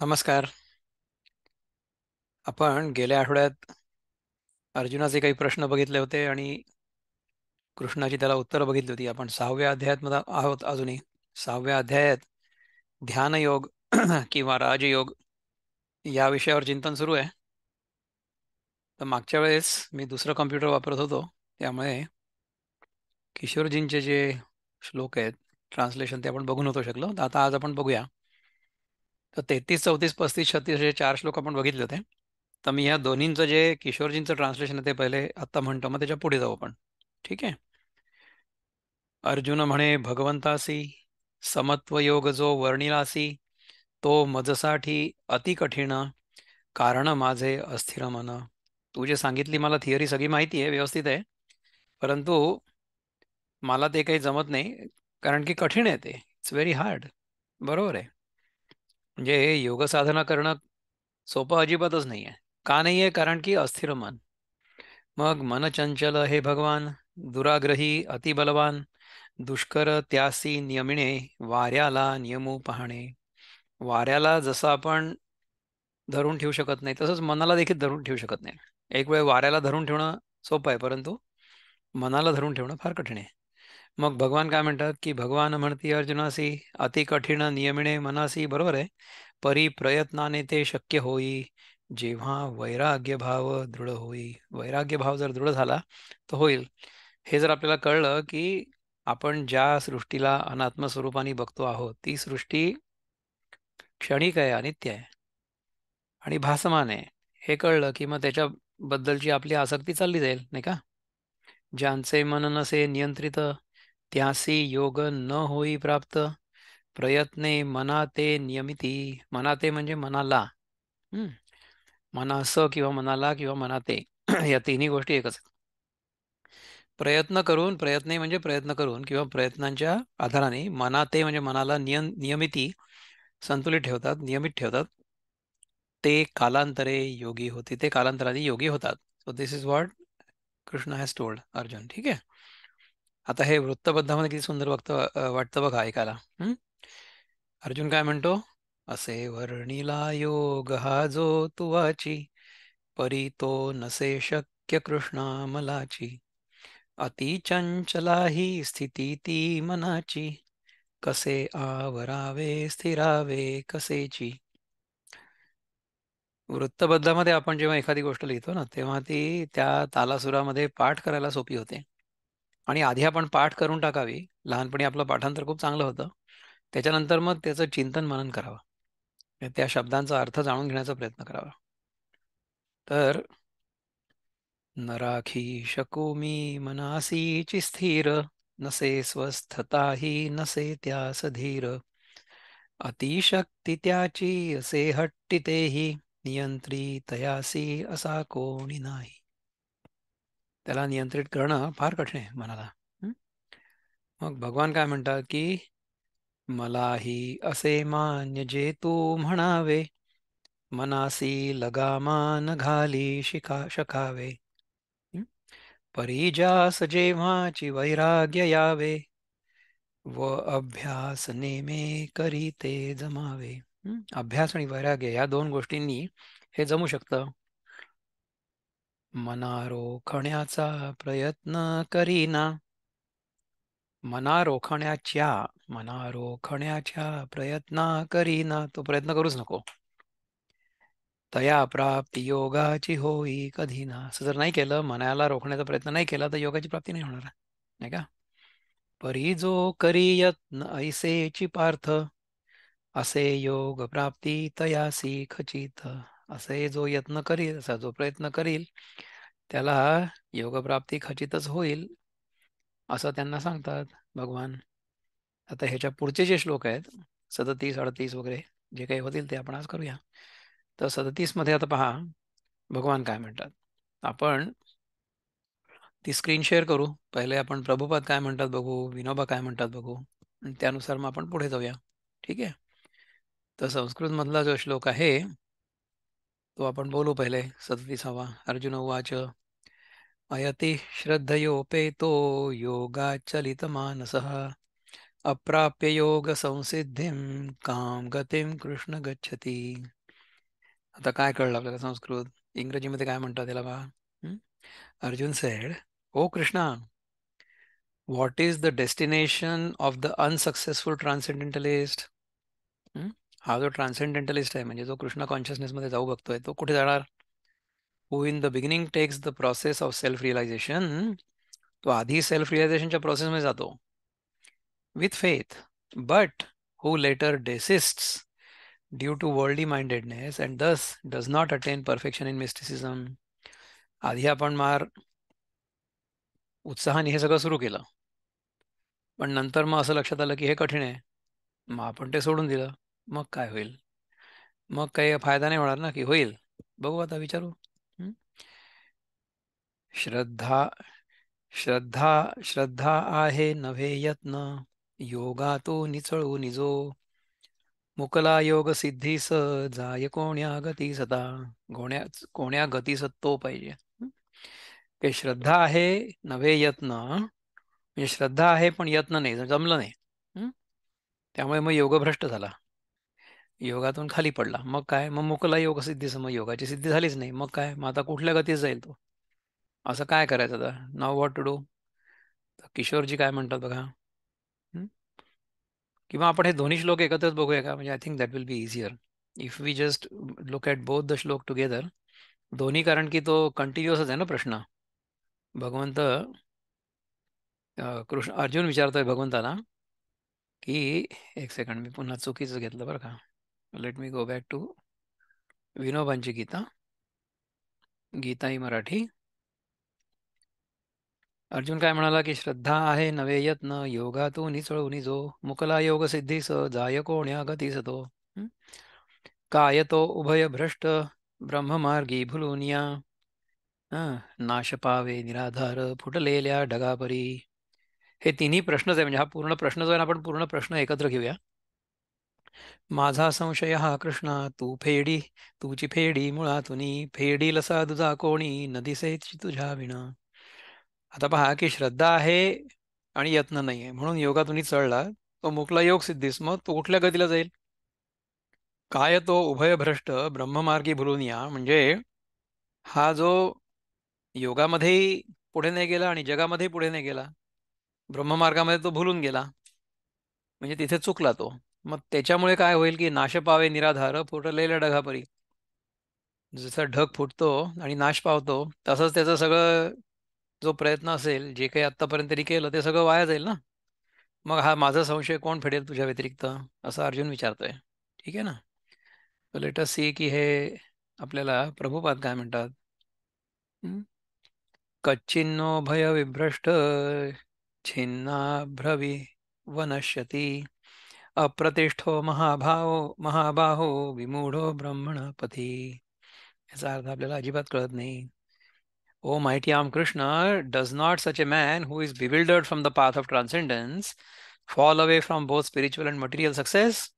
नमस्कार. आपण गेल्या आठवड्यात अर्जुनाचे काही प्रश्न बघितले होते आणि कृष्णाची त्याला उत्तरं बघितली होती. आपण सहाव्या अध्यायात मध्ये आहोत अजूनही. सहाव्या अध्यायात ध्यानयोग किंवा राजयोग या विषयावर चिंतन सुरू आहे. तर मागच्या वेळेस मी दुसरं कम्प्युटर वापरत होतो. त्यामुळे किशोरजींचे जे श्लोक आहेत ट्रान्सलेशन ते आपण बघून होतो शकलो. तर आता आज आपण बघूया. तर तेहतीस चौतीस पस्तीस छत्तीस असे चार श्लोक आपण बघितले होते. तर मी ह्या दोन्हींचं जे किशोरजींचं ट्रान्सलेशन आहे ते पहिले आत्ता म्हणतो. मग त्याच्या पुढे जाऊ आपण. ठीक आहे? अर्जुन म्हणे भगवंतासी समत्व योग जो वर्णिलासी तो मजसाठी अति कठीण कारण माझे अस्थिर मन तू जे सांगितली मला थिअरी सगळी माहिती आहे व्यवस्थित आहे. परंतु मला ते काही जमत नाही कारण की कठीण आहे ते. इट्स व्हेरी हार्ड बरोबर आहे. म्हणजे योग साधना करणं सोपं अजिबातच नाही आहे. का नाही आहे? कारण की अस्थिर मन. मग मन चंचल हे भगवान दुराग्रही अतिबलवान दुष्कर त्यासी नियमिणे वाऱ्याला नियमू पाहणे. वाऱ्याला जसं आपण धरून ठेवू शकत नाही तसंच मनाला देखील धरून ठेवू शकत नाही. एक वेळ वाऱ्याला धरून ठेवणं सोपं आहे परंतु मनाला धरून ठेवणं फार कठीण आहे. मग भगवान काय म्हणतात की भगवान म्हणती अर्जुनासी अति कठीण नियमिणे मनासी बरोबर आहे? परी प्रयत्नाने ते शक्य होई जेव्हा वैराग्य भाव दृढ होई. वैराग्य भाव जर दृढ झाला तर होईल. हे जर आपल्याला कळलं की आपण ज्या सृष्टीला अनात्म स्वरूपाने बघतो आहोत ती सृष्टी क्षणिक आहे अनित्य आहे. आणि भासमान आहे. हे कळलं की मग त्याच्याबद्दलची आपली आसक्ती चालली जाईल नाही का? ज्यांचे मन नसे नियंत्रित त्यासी योग न होई प्राप्त. प्रयत्ने मनाते नियमिती. मनाते म्हणजे मनाला. मनास किंवा मनाला किंवा मनाते. या तिन्ही गोष्टी एकच. प्रयत्न करून प्रयत्ने म्हणजे प्रयत्न करून किंवा प्रयत्नांच्या आधाराने मनाते म्हणजे मनाला नियम नियमिती संतुलित ठेवतात नियमित ठेवतात. ते कालांतरे योगी होते. ते कालांतराने योगी होतात. So this is what Krishna has told Arjun ठीक आहे? आता हे वृत्तबद्धामध्ये किती सुंदर वक्त वाटतं बघा ऐकायला. हम्म? अर्जुन काय म्हणतो? असे वर्णिला योग हा जो तुवाची परी तो नसे शक्य कृष्णा मलाची. अति चंचला ही स्थिती ती मनाची. कसे आवरावे स्थिरावे कसेची? वृत्तबद्धामध्ये आपण जेव्हा एखादी गोष्ट लिहितो ना तेव्हा ती त्या तालासुरामध्ये पाठ करायला सोपी होते. आणि आधी आपण पाठ करून टाकावी. लहानपणी आपलं पाठांतर खूप चांगलं होतं. त्याच्यानंतर मग त्याचं चिंतन मनन करावं. म्हणजे त्या शब्दांचा अर्थ जाणून घेण्याचा प्रयत्न करावा. तर नराखी शकू मी मनासीची स्थिर नसे स्वस्थताही नसे त्यास धीर. अतिशक्ती त्याची असे हट्टी तेही नियंत्रितयासी असा कोणी नाही. त्याला नियंत्रित करणं फार कठीण आहे मनाला. मग भगवान काय म्हणतात की मलाही असे मान्य जे तू म्हणावे मनासी लगामान घाली शिका शकावे. परिजास जेव्हाची वैराग्य यावे व अभ्यास नेमे करी ते जमावे अभ्यास आणि वैराग्य या दोन गोष्टींनी हे जमू शकतं. मना रोखण्याचा प्रयत्न करीना. मना रोखण्याच्या मना रोखण्याच्या प्रयत्न करीना. तो प्रयत्न करूच नको. तया प्राप्ती योगाची होई कधी ना असं जर नाही केलं मनाला रोखण्याचा प्रयत्न नाही केला तर योगाची प्राप्ती नाही होणार. नाही का? परी जो करी यत्न ऐसेची पार्थ असे योग प्राप्ती तया सी खचित असे जो यत्न करील असा जो प्रयत्न करील त्याला योगप्राप्ती खचितच होईल असं त्यांना सांगतात भगवान. आता ह्याच्या पुढचे जे श्लोक आहेत सदतीस अडतीस वगैरे जे काही होतील ते आपण आज करूया. तर सदतीसमध्ये आता पहा भगवान काय म्हणतात? आपण ती स्क्रीन शेअर करू. पहिले आपण प्रभुपाद काय म्हणतात बघू विनोबा काय म्हणतात बघू त्यानुसार मग आपण पुढे जाऊया. ठीक आहे? तर संस्कृत मधला जो श्लोक आहे तो आपण बोलू पहिले. सदतीसावा. अर्जुन उवाच. अयति श्रद्धयोपेतो योगाचलितमानसः अप्राप्य योग संसिद्धिम काम गतिम कृष्ण गच्छती। आता काय कळलं आपल्याला संस्कृत? इंग्रजीमध्ये काय म्हणतात त्याला बा? Arjun said O Krishna what is the destination of the unsuccessful transcendentalist हा जो ट्रान्सेंडेंटलिस्ट आहे म्हणजे जो कृष्ण कॉन्शियसनेसमध्ये जाऊ बघतोय तो कुठे जाणार? Who in the beginning takes the process of self realization तो आधी सेल्फ रिअलायझेशनच्या प्रोसेसमध्ये जातो. With faith but who later desist due to worldly mindedness and thus does not attain perfection in mysticism आधी आपण मार उत्साहाने हे सगळं सुरू केलं. पण नंतर मग असं लक्षात आलं की हे कठीण आहे. मग आपण ते सोडून दिलं. मग काय होईल? मग काही फायदा नाही होणार ना की होईल? बघू आता विचारू. श्रद्धा श्रद्धा श्रद्धा आहे नव्हे यत्न. योगा तो निचळू निजो. मुकला योग सिद्धीस जाय कोण्या गती सदा. कोण्या कोण्या गतीस तो पाहिजे. ते श्रद्धा आहे नव्हे यत्न. म्हणजे श्रद्धा आहे पण यत्न नाही जमलं नाही. त्यामुळे मग योगभ्रष्ट झाला. योगातून खाली पडला. मग काय? मग मुकला योग सिद्धी सम योगाची सिद्धी झालीच नाही. मग काय? मग आता कुठल्या गतीत जाईल तो? असं काय करायचं आता? नाव व्हॉट टू डू किशोरजी काय म्हणतात बघा? किंवा आपण हे दोन्ही श्लोक एकत्रच बघूया का? म्हणजे I think that will be easier if we just look at both the shloka together दोन्ही कारण की तो कंटिन्युअसच आहे ना प्रश्न? भगवंत कृष्ण अर्जुन विचारतोय भगवंताला की एक सेकंड मी पुन्हा चुकीचं घेतलं बरं का. Let me go back to विनोबांची Gita Gita ही मराठी अर्जुन काय म्हणाला की श्रद्धा आहे नवे यत्न योगा तू निचळू निजो मुकला योग सिद्धीस जाय कोण्या गती तो. काय तो उभय भ्रष्ट ब्रह्ममार्गी भुलुनिया नाश पावे निराधार फुटलेल्या ढगापरी. हे तिन्ही प्रश्नच आहे म्हणजे हा पूर्ण प्रश्न जो आहे आपण पूर्ण प्रश्न एकत्र घेऊया. माझा संशय हा कृष्णा तू फेडी तुची फेडी मुळातुनी फेडी लसा तुझा कोणी नदीसे तुझ्या विणा. आता पहा की श्रद्धा आहे आणि यत्न नाही आहे म्हणून योगातून चढला तो मुकला योग सिद्धीस. मग तो कुठल्या गतीला जाईल? काय तो उभयभ्रष्ट ब्रह्ममार्गी भुलून या. म्हणजे हा जो योगामध्येही पुढे नाही गेला आणि जगामध्ये पुढे नाही गेला ब्रह्ममार्गामध्ये तो भुलून गेला. म्हणजे तिथे चुकला तो. मग त्याच्यामुळे काय होईल की नाश पावे निराधार फुटलेल्या ढगापरी. जसा ढग फुटतो आणि नाश पावतो तसंच त्याचं सगळं जो प्रयत्न असेल जे काही आत्तापर्यंत तरी केलं ते सगळं वाया जाईल ना? मग हा माझा संशय कोण फेडेल तुझ्या व्यतिरिक्त? असं अर्जुन विचारतोय. ठीक आहे ना? लेट अस सी की हे आपल्याला प्रभुपाद काय म्हणतात? कच्चिन्नो भय विभ्रष्ट छिन्नाभ्रवि वनश्यती. अप्रतिष्ठो महाभाव महाबाहो विमूढो ब्रह्मणपथी याचा अर्थ आपल्याला अजिबात कळत नाही ओ माहिती आम Krishna does not such a man who is bewildered from the path of transcendence fall away from both spiritual and material success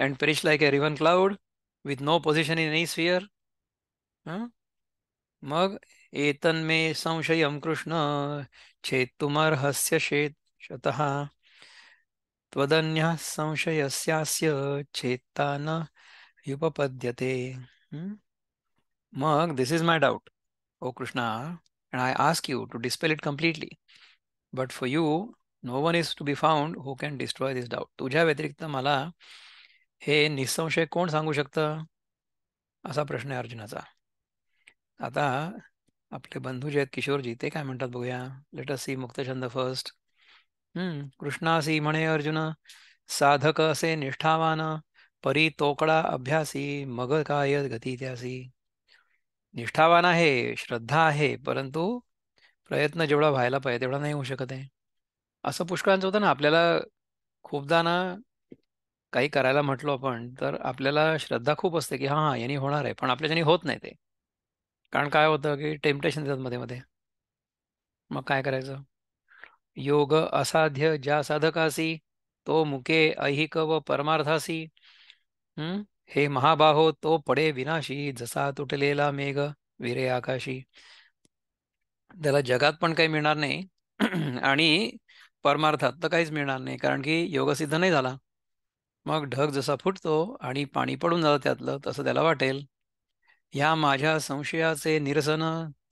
and perish like a riven cloud with no position in any sphere मग एतन मे संशयम कृष्ण छेतुमर्हस्य शेत शतः त्वदन्यः संशयस्यास्य छेत्ता न युपपद्यते मग this is my doubt O Krishna and I ask you to dispel it completely but for you no one is to be found who can destroy this doubt तुझ्या व्यतिरिक्त मला हे निसंशय कोण सांगू शकतं? असा प्रश्न आहे अर्जुनाचा. आता आपले बंधू जे आहेत किशोरजी ते काय म्हणतात बघूया? लेट सी मुक्तछंद फर्स्ट हम्म कृष्णासी म्हणे अर्जुन साधक असे निष्ठावान परी तोकडा अभ्यासी मग काय गती त्यासी. निष्ठावान आहे श्रद्धा आहे परंतु प्रयत्न जेवढा व्हायला पाहिजे तेवढा नाही होऊ शकत आहे. असं पुष्कळांचं होतं ना आपल्याला खूपदा ना काही करायला म्हटलो आपण तर आपल्याला श्रद्धा खूप असते की हां यांनी होणार आहे पण आपल्याच्यानी होत नाही ते. कारण काय होतं की टेम्पटेशन देतात मध्ये मध्ये. मग काय करायचं? योग असाध्य ज्या साधकासी तो मुके ऐहिक व परमार्थासी। हम्म हे महाबाहो तो पडे विनाशी जसा तुटलेला मेघ विरे आकाशी। त्याला जगात पण काही मिळणार नाही आणि परमार्थात तर काहीच मिळणार नाही कारण की योगसिद्ध नाही झाला. मग ढग जसा फुटतो आणि पाणी पडून जातं त्यातलं तसं त्याला वाटेल. या माझ्या संशयाचे निरसन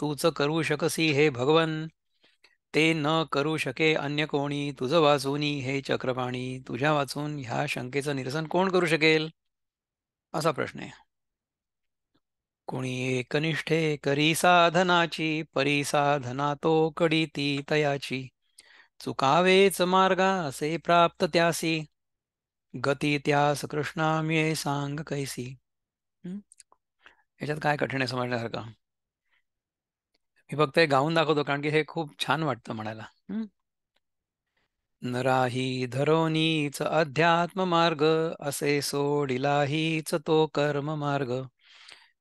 तूच करू शकसी हे भगवन. ते न करू शके अन्य कोणी तुझं वाचूनी हे चक्रपाणी तुझ्या वाचून ह्या शंकेचं निरसन कोण करू शकेल? असा प्रश्न आहे. कोणी एकनिष्ठे करी साधनाची परिसाधना तो कडी तयाची. चुकावेच मार्गा असे प्राप्त त्यासी. गती त्यास कृष्णा सांग कैसी. याच्यात काय कठीण आहे समजण्यासारखं? मी फक्त हे गाऊन दाखवतो कारण की हे खूप छान वाटतं म्हणायला. नराही धरोनीच अध्यात्म मार्ग असे सोडिलाहीच तो कर्म मार्ग.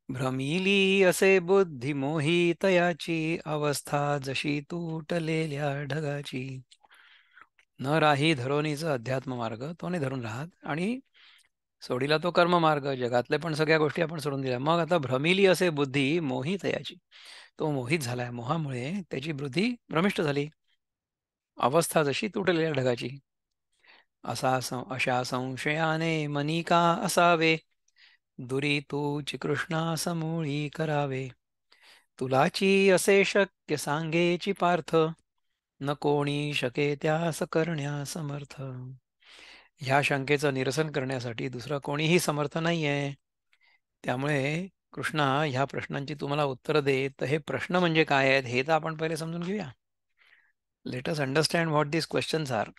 भ्रमिली असे बुद्धी मोही तयाची अवस्था जशी तुटलेल्या ढगाची. न राही धरोनीचं अध्यात्म मार्ग तो नाही धरून राहत. आणि सोडीला तो कर्म मार्ग जगातले पण सगळ्या गोष्टी आपण सोडून दिल्या. मग आता भ्रमिली असे बुद्धी मोहित याची. तो मोहित झालाय मोहामुळे त्याची बुद्धी भ्रमिष्ट झाली. अवस्था जशी तुटलेल्या ढगाची. असा अशा संशयाने मनिका असावे. दुरी तू कृष्णा समूळी करावे. तुलाची असे शक्य सांगेची पार्थ. न कोणी शके त्यास करण्या समर्थ. ह्या शंकेचं निरसन करण्यासाठी दुसरा कोणीही समर्थ नाही आहे त्यामुळे कृष्णा ह्या प्रश्नांची तुम्हाला उत्तर दे तर हे प्रश्न म्हणजे काय आहेत हे तर आपण पहिले समजून घेऊया. Let us understand what this questions are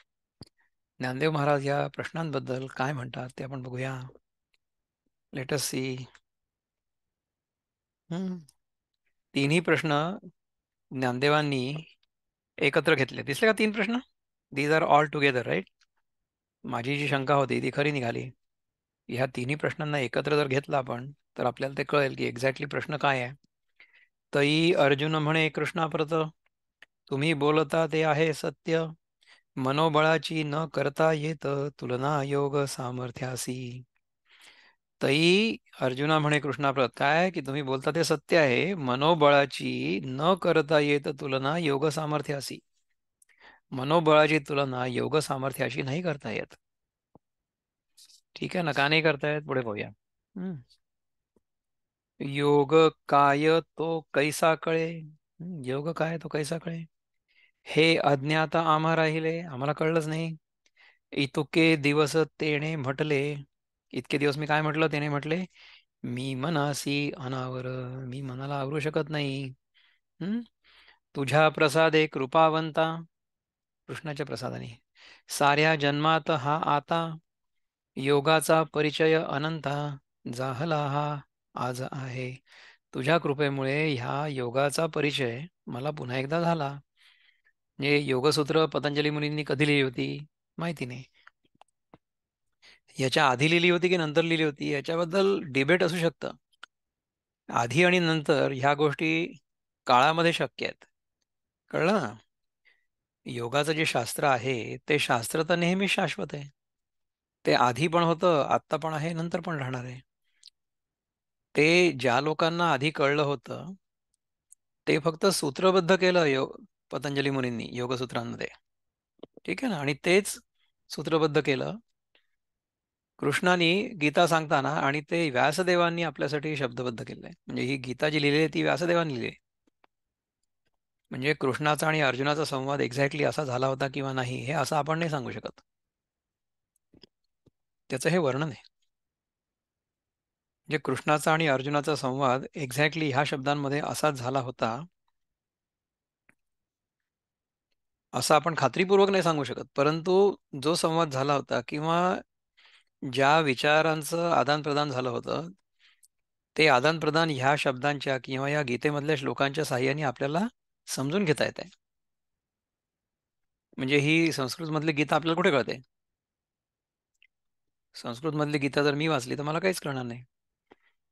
Dnyandev Maharaj या प्रश्नांबद्दल काय म्हणतात ते आपण बघूया. लेटस सी तिन्ही प्रश्न ज्ञानदेवांनी एकत्र घेतले. दिसले का तीन प्रश्न? These are all together right माझी जी शंका होती ती खरी निघाली. ह्या तिन्ही प्रश्नांना एकत्र जर घेतला आपण तर आपल्याला ते कळेल की एक्झॅक्टली प्रश्न काय आहे. तई अर्जुन म्हणे कृष्णाप्रत तुम्ही बोलता ते आहे सत्य. मनोबळाची न करता येत तुलना योग सामर्थ्यासी. तई अर्जुना म्हणे कृष्णाप्रत काय की तुम्ही बोलता ते सत्य आहे? मनोबळाची न करता येत तुलना योग सामर्थ्यासी. मनोबळाची तुलना योग सामर्थ्याशी नाही करता येत. ठीक आहे ना का नाही करतायत पुढे पाहूया. योग काय तो कैसा कळे? योग काय तो कैसा कळे? हे अज्ञात आम्हा राहिले आम्हाला कळलंच नाही. इतुके दिवस तेने म्हटले इतके दिवस मी काय म्हटलं? त्याने म्हटले मी मनासी अनावर मी मनाला आवरू शकत नाही. हम्म. तुझ्या प्रसादे कृपावंता कृष्णाच्या प्रसादाने. साऱ्या जन्मात हा आता योगाचा परिचय अनंत जाहला हा आज आहे. तुझ्या कृपेमुळे ह्या योगाचा परिचय मला पुन्हा एकदा झाला. म्हणजे योगसूत्र पतंजली मुनींनी कधी लिहिली होती माहिती नाही. याच्या आधी लिहिली होती की नंतर लिहिली होती? याच्याबद्दल डिबेट असू शकतं. आधी आणि नंतर ह्या गोष्टी काळामध्ये शक्य आहेत. कळलं? ना योगाचं जे शास्त्र आहे ते शास्त्र तर नेहमी शाश्वत आहे. ते आधी पण होतं आत्ता पण आहे नंतर पण राहणार आहे. ते ज्या लोकांना आधी कळलं होतं ते फक्त सूत्रबद्ध केलं योग पतंजली मुनींनी योगसूत्रांमध्ये. ठीक आहे ना? आणि तेच सूत्रबद्ध केलं. कृष्णाने गीता सांगताना आणि ते व्यासदेवांनी आपल्यासाठी शब्दबद्ध केलंय. म्हणजे ही गीता जी लिहिली आहे ती व्यासदेवांनी लिहिली म्हणजे कृष्णाचा आणि अर्जुनाचा संवाद एक्झॅक्टली असा झाला होता किंवा नाही हे असं आपण नाही सांगू शकत. त्याचं हे वर्णन आहे. म्हणजे कृष्णाचा आणि अर्जुनाचा संवाद एक्झॅक्टली ह्या शब्दांमध्ये असाच झाला होता असं आपण खात्रीपूर्वक नाही सांगू शकत. परंतु जो संवाद झाला होता किंवा ज्या विचारांचं आदानप्रदान झालं होतं ते आदानप्रदान ह्या शब्दांच्या किंवा या गीतेमधल्या श्लोकांच्या साह्याने आपल्याला समजून घेता येते म्हणजे ही संस्कृतमधली गीता आपल्याला कुठे कळते? संस्कृत मधली गीता जर मी वाचली तर मला काहीच कळणार नाही.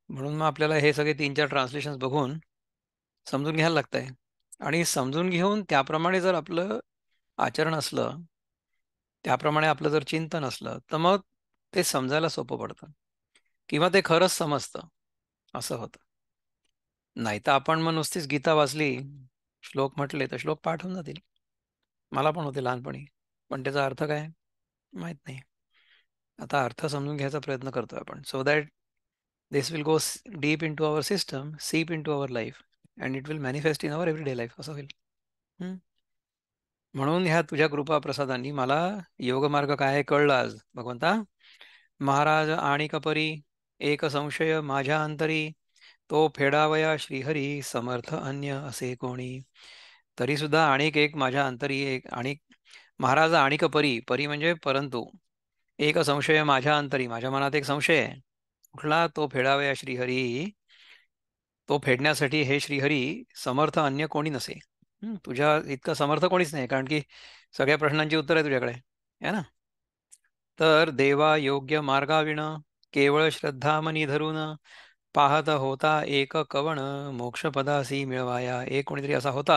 म्हणून मग आपल्याला हे सगळे तीन चार ट्रान्सलेशन बघून समजून घ्यायला लागतंय. आणि समजून घेऊन त्याप्रमाणे जर आपलं आचरण असलं त्याप्रमाणे आपलं जर चिंतन असलं तर मग ते समजायला सोपं पडतं. किंवा ते खरंच समजतं. असं होतं. नाही तर आपण मग नुसतीच गीता वाचली श्लोक म्हटले तर श्लोक पाठ होऊन जातील. मला पण होते लहानपणी. पण त्याचा अर्थ काय? माहीत नाही. आता अर्थ समजून घ्यायचा प्रयत्न करतोय आपण. So that this will go deep into our system seep into our life and it will manifest in our every day life असं होईल. म्हणून ह्या तुझ्या कृपा प्रसादांनी मला योगमार्ग काय आहे कळला आज भगवंता? महाराज आणि कपरी एक संशय माझ्या अंतरी तो फेडावया श्रीहरी समर्थ अन्य असे कोणी. तरी सुद्धा आणिक एक माझ्या अंतरी एक आणि महाराज आणिक परी परी म्हणजे परंतु. एक संशय माझ्या अंतरी माझ्या मनात एक संशय आहे. कुठला तो फेडावया श्रीहरी? तो फेडण्यासाठी हे श्रीहरी समर्थ अन्य कोणी नसे. तुझ्या इतकं समर्थ कोणीच नाही कारण की सगळ्या प्रश्नांची उत्तर आहे तुझ्याकडे आहे ना? तर देवा योग्य मार्गाविण केवळ श्रद्धा मनी धरून पाहत होता एक कवण मोक्षपदासी मिळवाया. एक कोणीतरी असा होता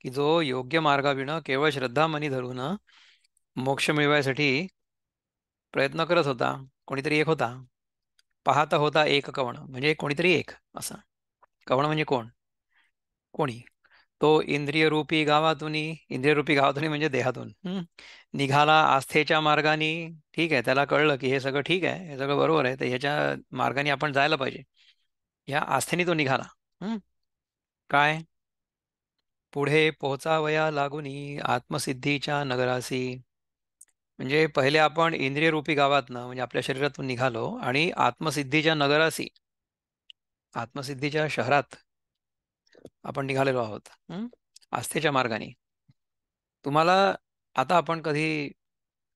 की जो योग्य मार्गाविण केवळ श्रद्धा मनी धरून मोक्ष मिळवायसाठी प्रयत्न करत होता. कोणीतरी एक होता. पाहत होता एक कवण. म्हणजे कोणीतरी एक असा. कवण म्हणजे कोण? कोणी? तो इंद्रियरूपी गावातून इंद्रियरूपी गावातून म्हणजे देहातून. निघाला आस्थेच्या मार्गाने. ठीक आहे त्याला कळलं की हे सगळं ठीक आहे हे सगळं बरोबर आहे तर ह्याच्या मार्गाने आपण जायला पाहिजे. या आस्थेने तो निघाला. काय? पुढे पोहोचावया लागुनी आत्मसिद्धीच्या नगरासी. म्हणजे पहिले आपण इंद्रियरूपी गावातनं म्हणजे आपल्या शरीरातून निघालो आणि आत्मसिद्धीच्या नगरासी आत्मसिद्धीच्या शहरात आपण निघालेलो आहोत. आस्थेच्या मार्गाने. तुम्हाला आता आपण कधी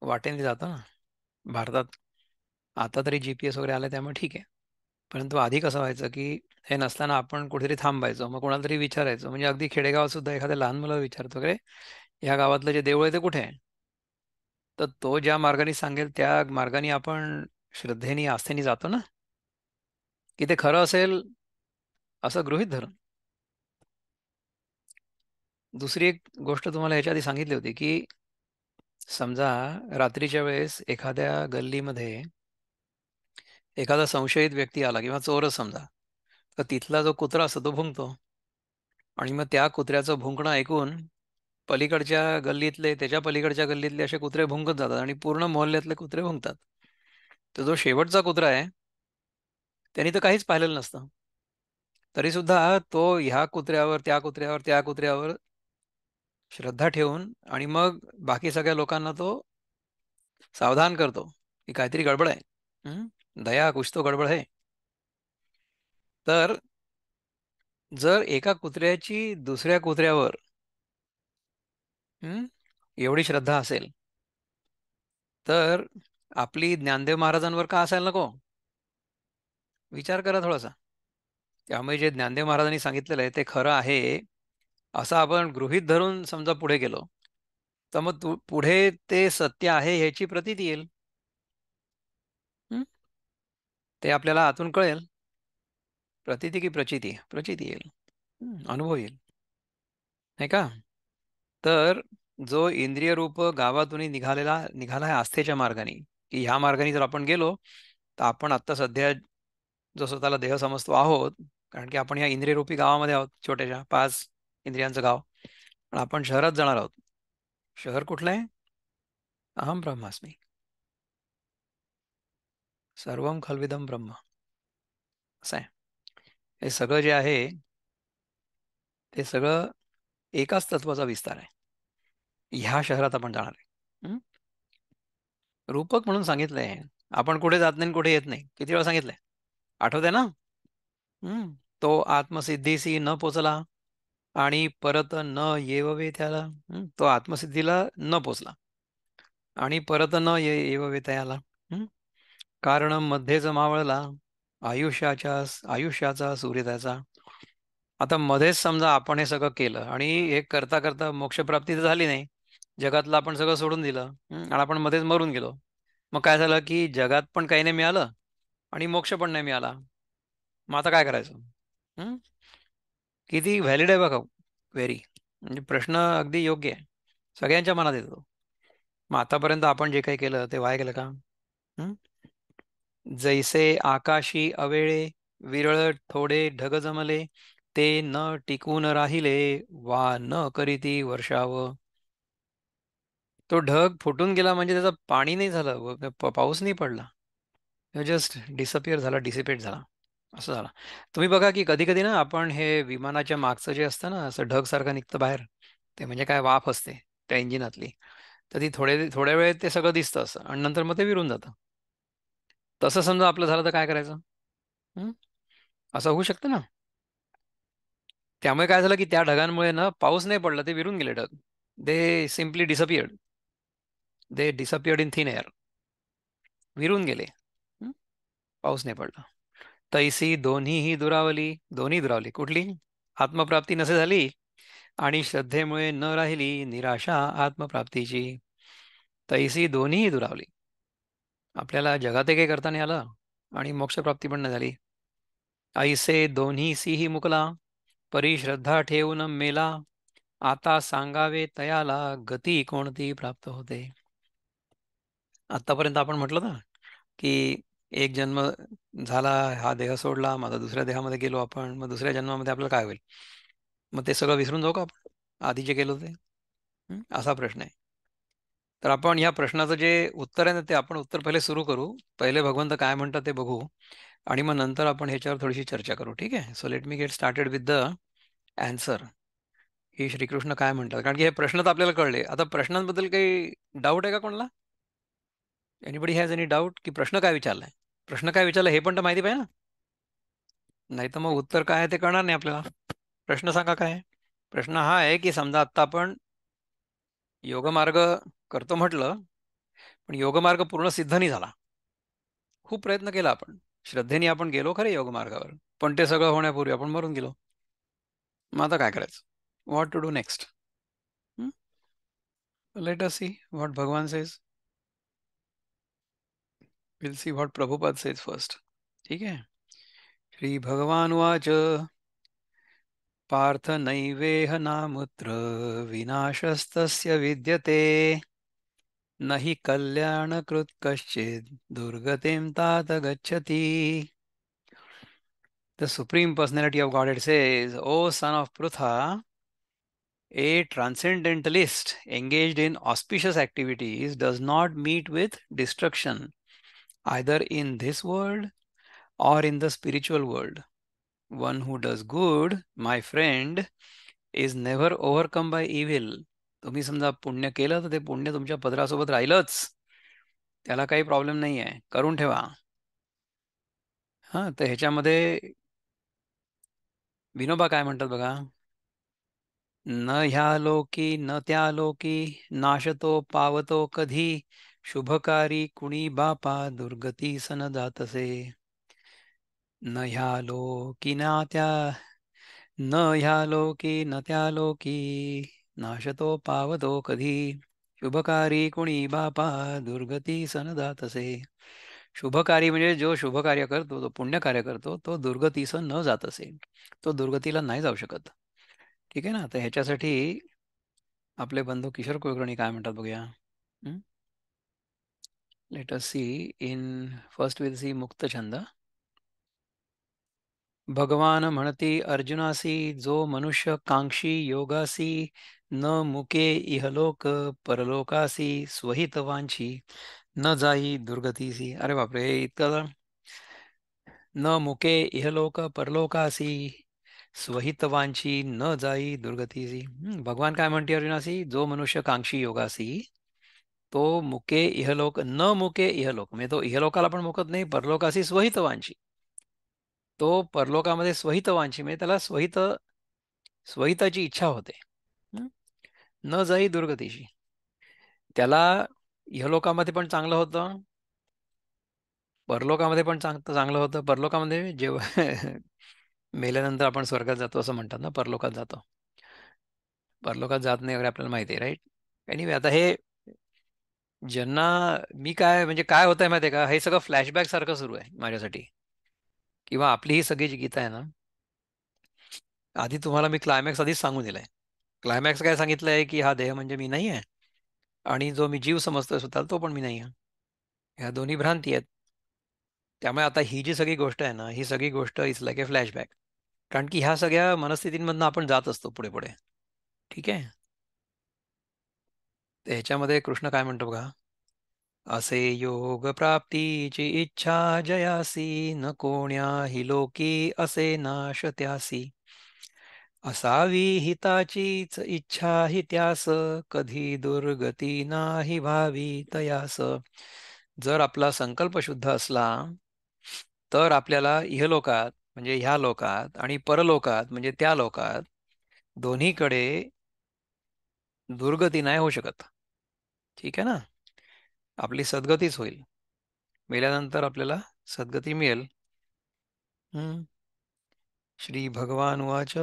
वाटेने जातो ना भारतात. आता तरी जी पी एस वगैरे आलं त्यामुळे ठीक आहे. परंतु आधी कसं व्हायचं की हे नसताना आपण कुठेतरी थांबायचो मग कोणाला तरी विचारायचो. म्हणजे अगदी खेडेगावात सुद्धा एखाद्या लहान मुलाला विचारतो वगैरे ह्या गावातलं जे देऊळ आहे ते कुठे आहे? तर तो ज्या मार्गाने सांगेल त्या मार्गाने आपण श्रद्धेने आस्थेने जातो ना. की ते खरं असेल असं गृहित धरून. दुसरी एक गोष्ट तुम्हाला ह्याच्या आधी सांगितली होती की समजा रात्रीच्या वेळेस एखाद्या गल्लीमध्ये एखादा संशयित व्यक्ती आला किंवा चोरच समजा तर तिथला जो कुत्रा असतो तो भुंकतो. आणि मग त्या कुत्र्याचं भुंकणं ऐकून पलीकडच्या गल्लीतले त्याच्या पलीकडच्या गल्लीतले असे कुत्रे भुंकत जातात आणि पूर्ण मोहल्ल्यातले कुत्रे भुंकतात. तर जो शेवटचा कुत्रा आहे त्यांनी तर काहीच पाहिलेलं नसतं. तरी सुद्धा तो ह्या कुत्र्यावर त्या कुत्र्यावर त्या कुत्र्यावर श्रद्धा ठेवून आणि मग बाकी सगळ्या लोकांना तो सावधान करतो की काहीतरी गडबड आहे. दया कुछ तो गडबड आहे तर जर एका कुत्र्याची दुसऱ्या कुत्र्यावर एवढी श्रद्धा असेल तर आपली ज्ञानदेव महाराजांवर का असायला नको? विचार करा थोडासा. त्यामुळे जे ज्ञानदेव महाराजांनी सांगितलेलं आहे ते खरं आहे. असं आपण गृहित धरून समजा पुढे गेलो तर मग तू पुढे ते सत्य आहे ह्याची प्रतीत येईल. ते आपल्याला आतून कळेल. प्रतीती की प्रचिती? प्रचिती येईल. अनुभव येईल. नाही का? तर जो इंद्रिय रूप गावातून निघालेला निघाला आहे आस्थेच्या मार्गाने की ह्या मार्गाने जर आपण गेलो तर आपण आत्ता सध्या जो स्वतःला देह समजतो आहोत कारण की आपण या इंद्रियरूपी गावामध्ये आहोत छोट्याशा पाच इंद्रियांचं गाव पण आपण शहरात जाणार आहोत. शहर कुठलं आहे? अहम ब्रह्मास्मी. सर्वम खलविदम ब्रह्म. असं आहे. हे सगळं जे आहे ते सगळं एकाच तत्वाचा विस्तार आहे. ह्या शहरात आपण जाणार आहे. रूपक म्हणून सांगितलंय. आपण कुठे जात नाही कुठे येत नाही. किती वेळा सांगितलंय? आठवत ना? ना तो आत्मसिद्धीशी न पोचला आणि परत न येववे त्याला. तो आत्मसिद्धीला न पोचला आणि परत न ये येववे त्याला. कारण मध्येच मावळला आयुष्याच्या आयुष्याचा सूर्योदयाचा आता मध्येच समजा आपण हे सगळं केलं आणि हे करता करता मोक्षप्राप्ती तर झाली नाही. जगातलं आपण सगळं सोडून दिलं आणि आपण मध्येच मरून गेलो. मग काय झालं की जगात पण काही नाही मिळालं आणि मोक्ष पण नाही मिळाला. मग आता काय करायचं? किती व्हॅलिड आहे बघा व्हेरी म्हणजे प्रश्न अगदी योग्य आहे. सगळ्यांच्या मनात येतो. मग आतापर्यंत आपण जे काही केलं ते वाया गेलं का? जैसे आकाशी अवेळे विरळ थोडे ढग जमले ते न टिकून राहिले वा न करीती वर्षाव. तो ढग फुटून गेला म्हणजे त्याचं पाणी नाही झालं पाऊस नाही पडला. जस्ट डिसअपिअर झाला डिसिपेट झाला. असं झालं. तुम्ही बघा की कधी कधी ना आपण हे विमानाच्या मागचं जे असतं ना असं ढग सारखं निघतं बाहेर. ते म्हणजे काय वाफ असते त्या इंजिनातली. तर ती थोडे थोड्या वेळेत ते सगळं दिसतं असं. आणि नंतर मग ते विरून जातं. तसं समजा आपलं झालं तर काय करायचं? असं होऊ शकतं ना. त्यामुळे काय झालं की त्या ढगांमुळे ना पाऊस नाही पडला ते विरून गेले ढग. They simply disappeared they disappeared in thin air विरून गेले. पाऊस नाही पडला. तैसी दोन्ही ही दुरावली. दोन्ही दुरावली. कुठली? आत्मप्राप्ती नसे झाली आणि श्रद्धेमुळे न राहिली निराशा आत्मप्राप्तीची. तैसी दोन्हीही दुरावली. आपल्याला जगात काही करता नाही आलं आणि मोक्षप्राप्ती पण नाही झाली. ऐसे दोन्ही सिही मुकला परी श्रद्धा ठेवून मेला. आता सांगावे तयाला गती कोणती प्राप्त होते? आतापर्यंत आपण म्हटलं ना की एक जन्म झाला हा देह सोडला माझा दुसऱ्या देहामध्ये गेलो आपण मग दुसऱ्या जन्मामध्ये आपल्याला काय होईल? मग ते सगळं विसरून जाऊ का आपण? आधी जे गेलो ते असा प्रश्न आहे. तर आपण ह्या प्रश्नाचं जे उत्तर आहे ना ते आपण उत्तर पहिले सुरू करू. पहिले भगवंत काय म्हणतात ते बघू. आणि मग नंतर आपण ह्याच्यावर थोडीशी चर्चा करू ठीक आहे? So let me get started with the answer ही श्रीकृष्ण काय म्हणतात? कारण की हे प्रश्न तर आपल्याला कळले. आता प्रश्नांबद्दल काही डाऊट आहे का कोणाला? एनिबडी हॅज एनी डाऊट की प्रश्न काय विचारलाय? प्रश्न काय विचारला हे पण तर माहिती पाहिजे ना? नाही तर मग उत्तर काय आहे ते कळणार नाही आपल्याला. प्रश्न सांगा काय? प्रश्न हा आहे की समजा आत्ता आपण योगमार्ग करतो म्हटलं पण योगमार्ग पूर्ण सिद्ध नाही झाला. खूप प्रयत्न केला आपण. श्रद्धेने आपण गेलो खरे योगमार्गावर पण ते सगळं होण्यापूर्वी आपण मरून गेलो. मग आता काय करायचं? What to do next let us see what Bhagwan says will see what Prabhupada says first ठीक आहे? श्री भगवान वाच पार्थ नैवेह नामुत्र विनाशस्तस्य विद्यते. न हि कल्याणकृत् कश्चित् दुर्गतिं तात गच्छति The Supreme Personality of Godhead says, O son of Prutha, a transcendentalist engaged in auspicious activities does not meet with destruction either in this world or in the spiritual world. One who does good, my friend, is never overcome by evil. तुम्ही समजा पुण्य केलं तर ते पुण्य तुमच्या पदरासोबत राहिलंच. त्याला काही प्रॉब्लेम नाही आहे करून ठेवा. हां तर ह्याच्यामध्ये विनोबा काय म्हणतात बघा? न ह्या लोकी न त्या लोकी नाशतो पावतो कधी? शुभकारी कुणी बापा दुर्गती सन जातसे. न ह्या लोकी ना त्या न ह्या लोकी न त्या लोकी. नाशतो पावतो कधी? शुभकारी कुणी बापा? दुर्गती सन जातसे शुभकारी म्हणजे जो शुभ कार्य करतो तो पुण्य कार्य करतो तो दुर्गतीस न जात असे. तो दुर्गतीला नाही जाऊ शकत. ठीक आहे ना? तर ह्याच्यासाठी आपले बंधू किशोर कुलकर्णी काय म्हणतात बघूया. Let us see in first will see मुक्त छंद भगवान म्हणती अर्जुनासी जो मनुष्य कांक्षी योगासी न मुके इहलोक परलोकासी स्वहितवांची न जाई दुर्गतीसी. अरे बापरे इतकं न मुके इहलोक परलोकासी स्वहित स्वहितवांची न जाई दुर्गतीसी. भगवान काय म्हणते अर्जुनासी? जो मनुष्य कांक्षी योगासी तो मुके इहलोक न मुके इहलोक म्हणजे तो इहलोकाला पण मुकत नाही परलोकासी स्वहितवांची तो परलोकामध्ये स्वहितवांची म्हणजे त्याला स्वहित स्वहिताची इच्छा होते. न जाई दुर्गतीशी. त्याला इहलोकामध्ये पण चांगलं होतं. परलोकामध्ये पण चांग चांगलं होतं. परलोकामध्ये जेव्हा मेल्यानंतर आपण स्वर्गात जातो असं म्हणतात ना परलोकात जातो. परलोकात जात नाही वगैरे आपल्याला माहिती आहे राईट एनिवे आता हे ज्यांना मी काय म्हणजे काय होत आहे माहिती आहे का? हे सगळं फ्लॅशबॅक सारखं सुरू आहे माझ्यासाठी. किंवा आपली ही सगळी जी गीता आहे ना आधी तुम्हाला मी क्लायमॅक्स आधीच सांगून दिलाय. क्लायमॅक्स काय सांगितलं आहे की हा देह म्हणजे मी नाही आहे आणि जो मी जीव समजतोय स्वतःला तो पण मी नाही आहे ह्या दोन्ही भ्रांती आहेत. त्यामुळे आता ही जी सगळी गोष्ट आहे ना ही सगळी गोष्ट इज लाईक ए फ्लॅशबॅक कारण की ह्या सगळ्या मनस्थितींमधनं आपण जात असतो पुढे पुढे. ठीक आहे? ह्याच्यामध्ये कृष्ण काय म्हणतो बघा? असे योग प्राप्तीची इच्छा जयासी न कोण्याही लोकी असे नाश त्यासी. असावी हिताचीच इच्छा हि त्यास कधी दुर्गती नाही भावी तयास. जर आपला संकल्प शुद्ध असला तर आपल्याला इहलोकात म्हणजे ह्या लोकात आणि परलोकात म्हणजे त्या लोकात दोन्हीकडे दुर्गती नाही होऊ शकत. ठीक आहे ना? आपली सद्गतीच होईल. मेल्यानंतर आपल्याला सद्गती मिळेल. हम्म. श्री भगवान उवाच.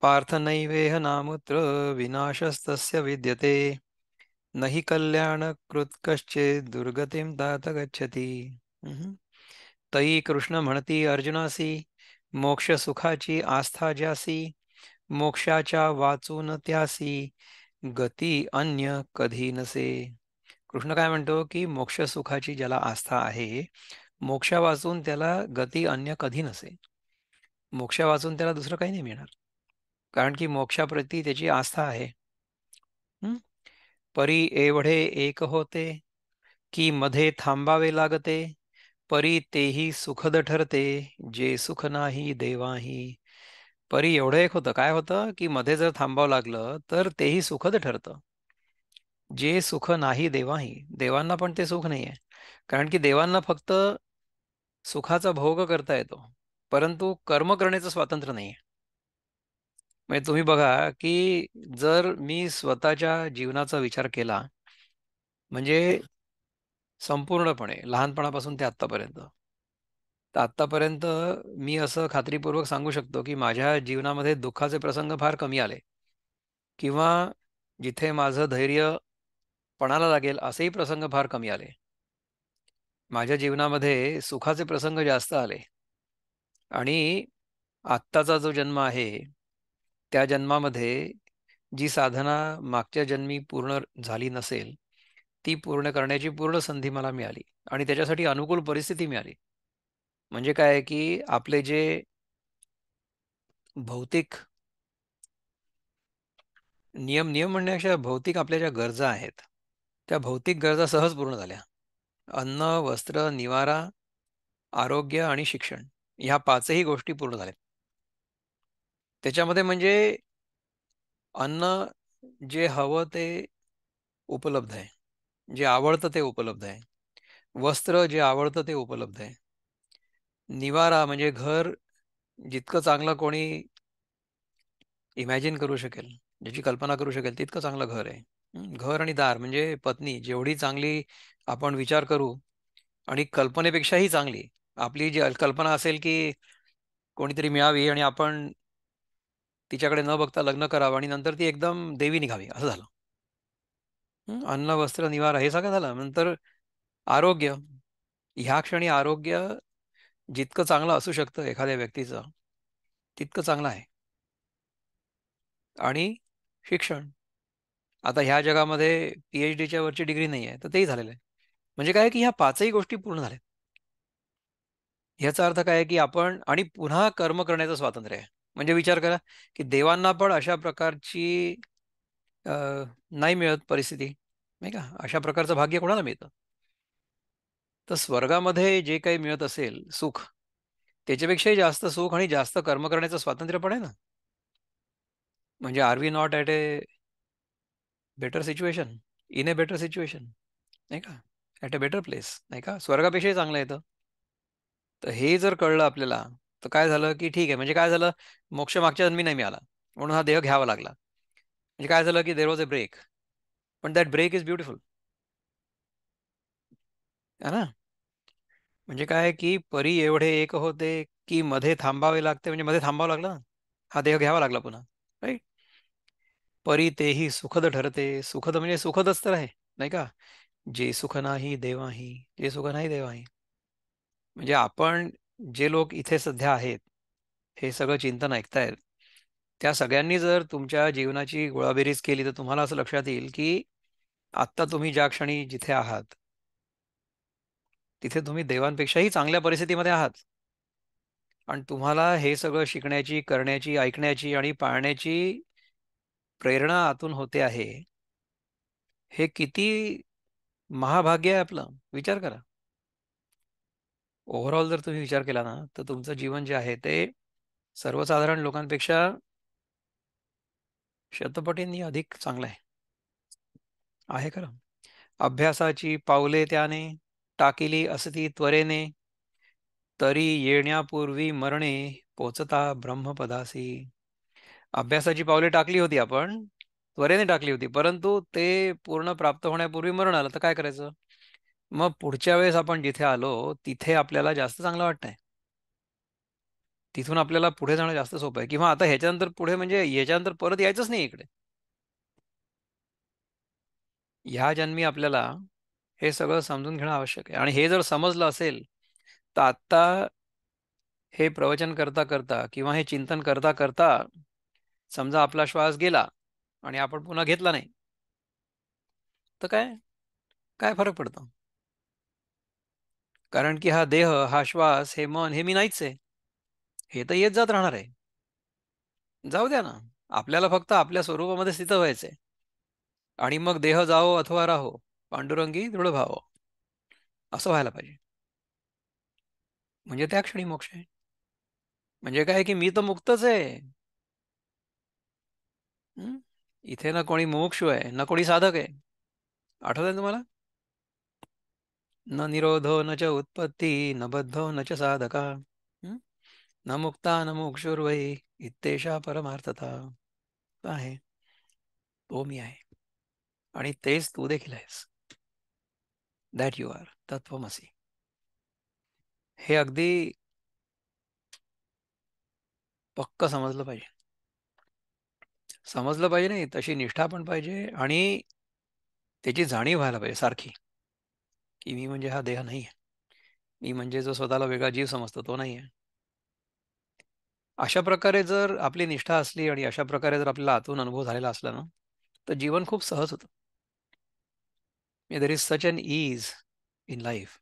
पार्थ नैवेह नामुत्र विनाशस्तस्य विद्यते. न हि कल्याणकृत कश्चित दुर्गतीम तात गच्छति. तई कृष्ण म्हणती अर्जुनासी मोक्ष सुखाची आस्था ज्यासी मोक्षाच्या वाचून त्यासी गती अन्य कधी नसे. कृष्ण काय म्हणतो की मोक्ष सुखाची ज्याला आस्था आहे मोक्षा वाचून त्याला गती अन्य कधी नसे. मोक्षा वाचून त्याला दुसरं काही नाही मिळणार. कारण की मोक्षाप्रती त्याची आस्था आहे. परी एवढे एक होते की मध्ये थांबावे लागते परी तेही सुखद ठरते जे सुख नाही देवाही. परी एवढं एक होतं. काय होतं की मध्ये जर थांबावं लागलं तर तेही सुखद ठरतं. जे सुख नाही देवाही देवांना पण ते सुख नाही आहे कारण की देवांना फक्त सुखाचा भोग करता येतो परंतु कर्म करण्याचं स्वातंत्र्य नाही आहे म्हणजे तुम्ही बघा की जर मी स्वतःच्या जीवनाचा विचार केला म्हणजे संपूर्णपणे लहानपणापासून ते आत्तापर्यंत तर आत्तापर्यंत मी असं खात्रीपूर्वक सांगू शकतो की माझ्या जीवनामध्ये दुःखाचे प्रसंग फार कमी आले. किंवा जिथे माझं धैर्य पणाला लागेल असेही प्रसंग फार कमी आले. माझ्या जीवनामध्ये सुखाचे प्रसंग जास्त आले. आणि आत्ताचा जो जन्म आहे त्या जन्मामध्ये जी साधना मागच्या जन्मी पूर्ण झाली नसेल ती पूर्ण करण्याची पूर्ण संधी मला मिळाली आणि त्याच्यासाठी अनुकूल परिस्थिती मिळाली. म्हणजे काय आहे की आपले जे भौतिक नियम नियम म्हणण्यापेक्षा भौतिक आपल्या ज्या गरजा आहेत त्या भौतिक गरजा सहज पूर्ण झाल्या. अन्न वस्त्र निवारा आरोग्य आणि शिक्षण ह्या पाचही गोष्टी पूर्ण झाल्या. त्याच्यामध्ये म्हणजे अन्न जे हवं ते उपलब्ध आहे. जे आवडतं ते उपलब्ध आहे. वस्त्र जे आवडतं ते उपलब्ध आहे. निवारा म्हणजे घर जितकं चांगलं कोणी इमॅजिन करू शकेल ज्याची कल्पना करू शकेल तितकं चांगलं घर आहे. घर आणि दार म्हणजे पत्नी जेवढी चांगली आपण विचार करू आणि कल्पनेपेक्षाही चांगली. आपली जी कल्पना असेल की कोणीतरी मिळावी आणि आपण तिच्याकडे न बघता लग्न करावं आणि नंतर ती एकदम देवी निघावी असं झालं. अन्न वस्त्र निवारा हे सगळं झालं. नंतर आरोग्य. ह्या क्षणी आरोग्य जितकं चांगलं असू शकतं एखाद्या व्यक्तीचं तितकं चांगलं आहे. आणि शिक्षण. आता ह्या जगामध्ये पी एच डीच्या वरची डिग्री नाही आहे तर तेही झालेलं आहे. म्हणजे काय आहे की ह्या पाचही गोष्टी पूर्ण झाल्या ह्याचा अर्थ काय आहे की आपण आणि पुन्हा कर्म करण्याचं स्वातंत्र्य आहे. म्हणजे विचार करा की देवांना पण अशा प्रकारची नाही मिळत परिस्थिती नाही का? अशा प्रकारचं भाग्य कोणाला मिळतं? तर स्वर्गामध्ये जे काही मिळत असेल सुख त्याच्यापेक्षाही जास्त सुख आणि जास्त कर्म करण्याचं स्वातंत्र्य पण आहे ना. म्हणजे are we not at a better situation in a better situation नाही का? ॲट अ बेटर प्लेस नाही का? स्वर्गापेक्षाही चांगलं येतं तर हे जर कळलं आपल्याला तर काय झालं की ठीक आहे. म्हणजे काय झालं? मोक्ष मागच्या जन्मी नाही मिळाला. म्हणून हा देह घ्यावा लागला. म्हणजे काय झालं की देर वॉज अ ब्रेक पण दॅट ब्रेक इज ब्युटिफुल है ना? म्हणजे काय की परी एवढे एक होते की मध्ये थांबावे लागते. म्हणजे मध्ये थांबावं लागलं? हा देह घ्यावा लागला पुन्हा. राईट परी तेही सुखद ठरते. सुखद म्हणजे सुखदच तर आहे नाही का? जे सुख नाही देवाही. जे सुख नाही देवाही. म्हणजे आपण जे लोक इथे सध्या आहेत हे सगळं चिंतन ऐकतायत त्या सगळ्यांनी जर तुमच्या जीवनाची गोळाबेरीज केली तर तुम्हाला असं लक्षात येईल की आत्ता तुम्ही ज्या क्षणी जिथे आहात तिथे तुम्ही देवांपेक्षाही चांगल्या परिस्थितीमध्ये आहात. आणि तुम्हाला हे सगळं शिकण्याची करण्याची ऐकण्याची आणि पाळण्याची प्रेरणा आतून होते आहे. हे किती महाभाग्य आहे आपलं. विचार करा. ओव्हरऑल जर तुम्ही विचार केला ना तर तुमचं जीवन जे आहे ते सर्वसाधारण लोकांपेक्षा शतपटींनी अधिक चांगलं आहे. आहे खरं. अभ्यासाची पावले त्याने टाकिली असती त्वरेने तरी येण्यापूर्वी मरणे पोचता ब्रह्मपदासी. अभ्यासाची पावले टाकली होती आपण त्वरेने टाकली होती परंतु ते पूर्ण प्राप्त होण्यापूर्वी मरण आलं तर काय करायचं? मग पुढच्या वेळेस आपण जिथे आलो तिथे आपल्याला जास्त चांगलं वाटतंय. तिथून आपल्याला पुढे जाणं जास्त सोपं आहे. किंवा आता ह्याच्यानंतर पुढे म्हणजे ह्याच्यानंतर परत यायचंच नाही इकडे. ह्या जन्मी आपल्याला हे सगळं समजून घेणं आवश्यक आहे. आणि हे जर समजलं असेल तर आत्ता हे प्रवचन करता करता किंवा हे चिंतन करता करता समजा आपला श्वास गेला आणि आपण पुन्हा घेतला नाही तर काय? काय फरक पडतो? कारण की हा देह हा श्वास हे मन हे मी नाहीच आहे. हे तर येत जात राहणार आहे. जाऊ द्या ना. आपल्याला फक्त आपल्या स्वरूपामध्ये स्थित व्हायचंय आणि मग देह जाओ अथवा राहो पांडुरंगी दृढ भाव. असं व्हायला पाहिजे. म्हणजे त्या क्षणी मोक्ष आहे. म्हणजे काय की मी तर मुक्तच आहे. इथे ना कोणी मोक्ष आहे ना कोणी साधक आहे. आठवत आहे तुम्हाला? न निरोधो न च उत्पत्ती न बद्धो न च साधका. न मुक्ता न मोक्षुर्वै इत्तेशा परमार्थता आहे. तो मी आहे. आणि तेच तू देखील आहेस. दॅट यू आर तत्वमसी. हे अगदी पक्क समजलं पाहिजे. समजलं पाहिजे नाही तशी निष्ठा पण पाहिजे आणि त्याची जाणीव व्हायला पाहिजे सारखी की मी म्हणजे हा देह नाही आहे मी म्हणजे जो स्वतःला वेगळा जीव समजतो तो नाही आहे अशा प्रकारे जर आपली निष्ठा असली आणि अशा प्रकारे जर आपल्याला आतून अनुभव झालेला असला ना तर जीवन खूप सहज होतं. There is such an ease in life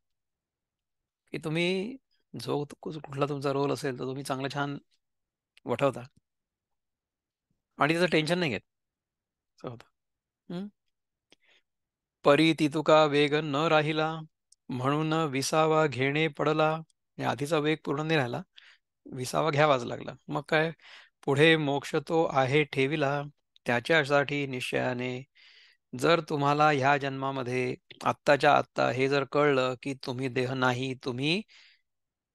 की तुम्ही जो कुठला तुमचा रोल असेल तर तुम्ही चांगलं छान वठवता. आणि त्याचं टेन्शन नाही घेत. होतं. परी तितुका वेग न राहिला म्हणून विसावा घेणे पडला. आधीचा वेग पूर्ण नाही राहिला. विसावा घ्यावाच लागला. मग काय? पुढे मोक्ष तो आहे ठेविला. त्याच्यासाठी निश्चयाने जर तुम्हाला ह्या जन्मामध्ये आत्ताच्या आत्ता हे जर कळलं की तुम्ही देह नाही तुम्ही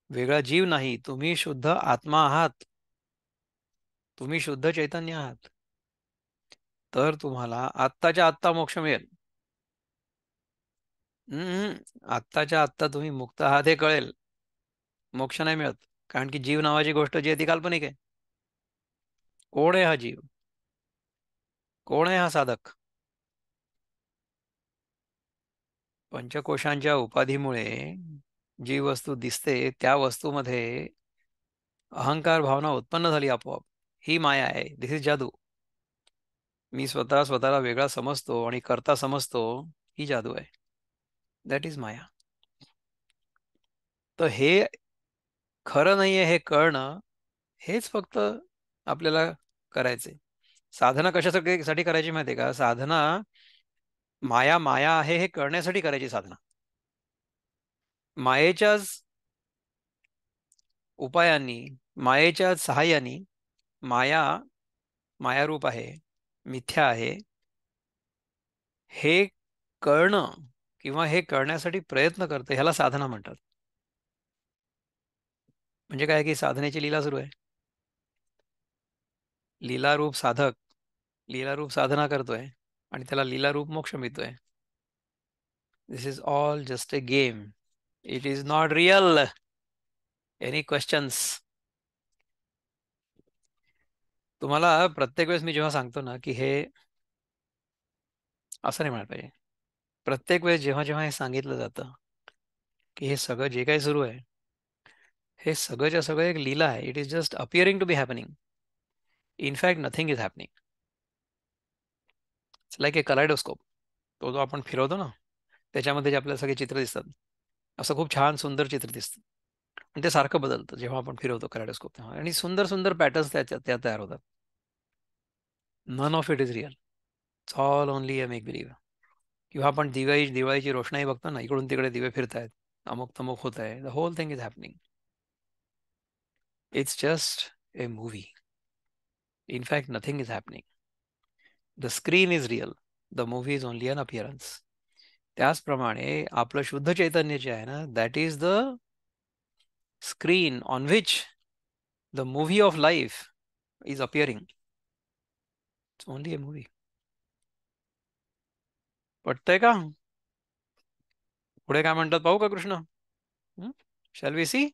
वेगळा जीव नाही तुम्ही शुद्ध आत्मा आहात तुम्ही शुद्ध चैतन्य आहात. तर तुम्हाला आत्ताच्या आत्ता मोक्ष मिळेल. हम्म आत्ताच्या आत्ता तुम्ही मुक्त आहात हे कळेल. मोक्ष नाही मिळत कारण की जीव नावाची गोष्ट जी आहे ती काल्पनिक आहे. कोण आहे हा जीव? कोण आहे हा साधक? पंचकोशांच्या उपाधीमुळे जी वस्तू दिसते त्या वस्तूमध्ये अहंकार भावना उत्पन्न झाली आपोआप. ही माया आहे. दिस इज जादू. मी स्वतः स्वतःला वेगळा समजतो आणि करता समजतो ही जादू आहे. That is maya. तर हे खरं नाहीये हे कळणं हेच फक्त आपल्याला करायचे साधना कशासाठी साठी करायची माहिती आहे का? साधना माया माया आहे हे कळण्यासाठी करायची साधना. मायेच्याच उपायांनी मायेच्या सहाय्याने माया मायारूप आहे मिथ्या आहे हे कळणं किंवा हे कळण्यासाठी प्रयत्न करतं ह्याला साधना म्हणतात. म्हणजे काय की साधनेची लीला सुरू आहे. लीलारूप साधक लीलारूप साधना करतोय आणि त्याला लीलारूप मोक्ष मिळतोय. This is all just a game it is not real any questions तुम्हाला प्रत्येक वेळेस मी जेव्हा सांगतो ना की हे असं नाही म्हणायला पाहिजे. प्रत्येक वेळेस जेव्हा जेव्हा हे सांगितलं जातं की हे सगळं जे काही सुरू आहे हे सगळंच्या सगळं एक लीला आहे. It is just appearing to be happening in fact nothing is happening it's like a kaleidoscope तो जो आपण फिरवतो ना त्याच्यामध्ये जे आपल्याला सगळे चित्र दिसतात असं खूप छान सुंदर चित्र दिसतं. आणि ते सारखं बदलतं. जेव्हा आपण फिरवतो कलायडोस्कोप तेव्हा. आणि सुंदर सुंदर पॅटर्न्स त्याच्या त्या तयार होतात. None of it is real it's all only a make believe किंवा आपण दिवाळी दिवाळीची रोषणाई बघतो ना इकडून तिकडे दिवे फिरतायत अमुक तमुक होत आहे the whole thing is happening it's just a movie In fact, nothing is happening. The screen is real. The movie is only an appearance. त्याचप्रमाणे आपलं शुद्ध चैतन्य जे आहे ना that is the screen on which the movie of life is appearing It's only a movie. पटतंय का पुढे काय म्हणतात पाहू का Krishna shall we see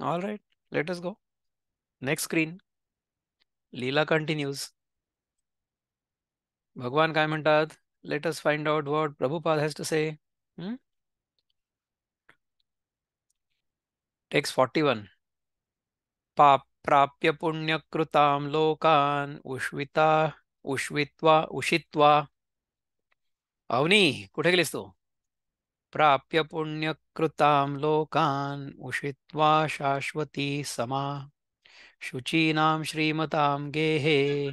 all right let us go next screen Leela continues भगवान काय म्हणतात let us find out what Prabhupada has to say texts forty one पाप प्राप्य पुण्यकृतां लोकान उष्विता उष्वित्वा उषित्वा। अवनी कुठे गेलीस तू? प्राप्य पुण्यकृतां लोकान उषित्वा शाश्वती समा। शुचीनां श्रीमतां गेहे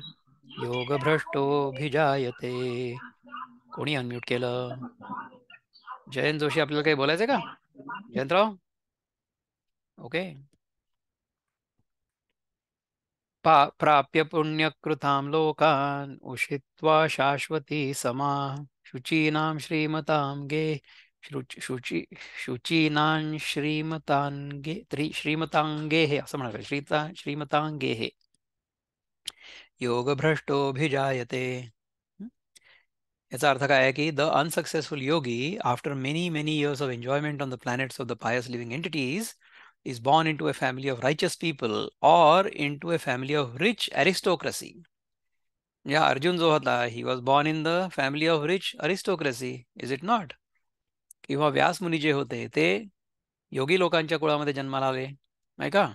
योगभ्रष्टोभिजायते कोणी अनम्यूट केलं? जयंत जोशी आपल्याला काही बोलायचं का? जयंतराव? ओके प्राप्य पुण्यकृतां लोकान् उषित्वा शाश्वती समा। शुचीनां श्रीमतां गे। शुची शुचीनां श्रीमतांगे त्रि श्रीमतांगेहे असं म्हणाले श्रीता श्रीमतांगेहे योगभ्रष्टोभिजायते याचा अर्थ काय आहे की the unsuccessful yogi after many many years of enjoyment on the planets of the pious living entities is born into a family of righteous people or into a family of rich aristocracy. Yeah, Arjun जो होता he was born in the family of rich aristocracy, is it not? किंवा व्यास मुनी जे होते ते योगी लोकांच्या कुळामध्ये जन्माला आले नाही का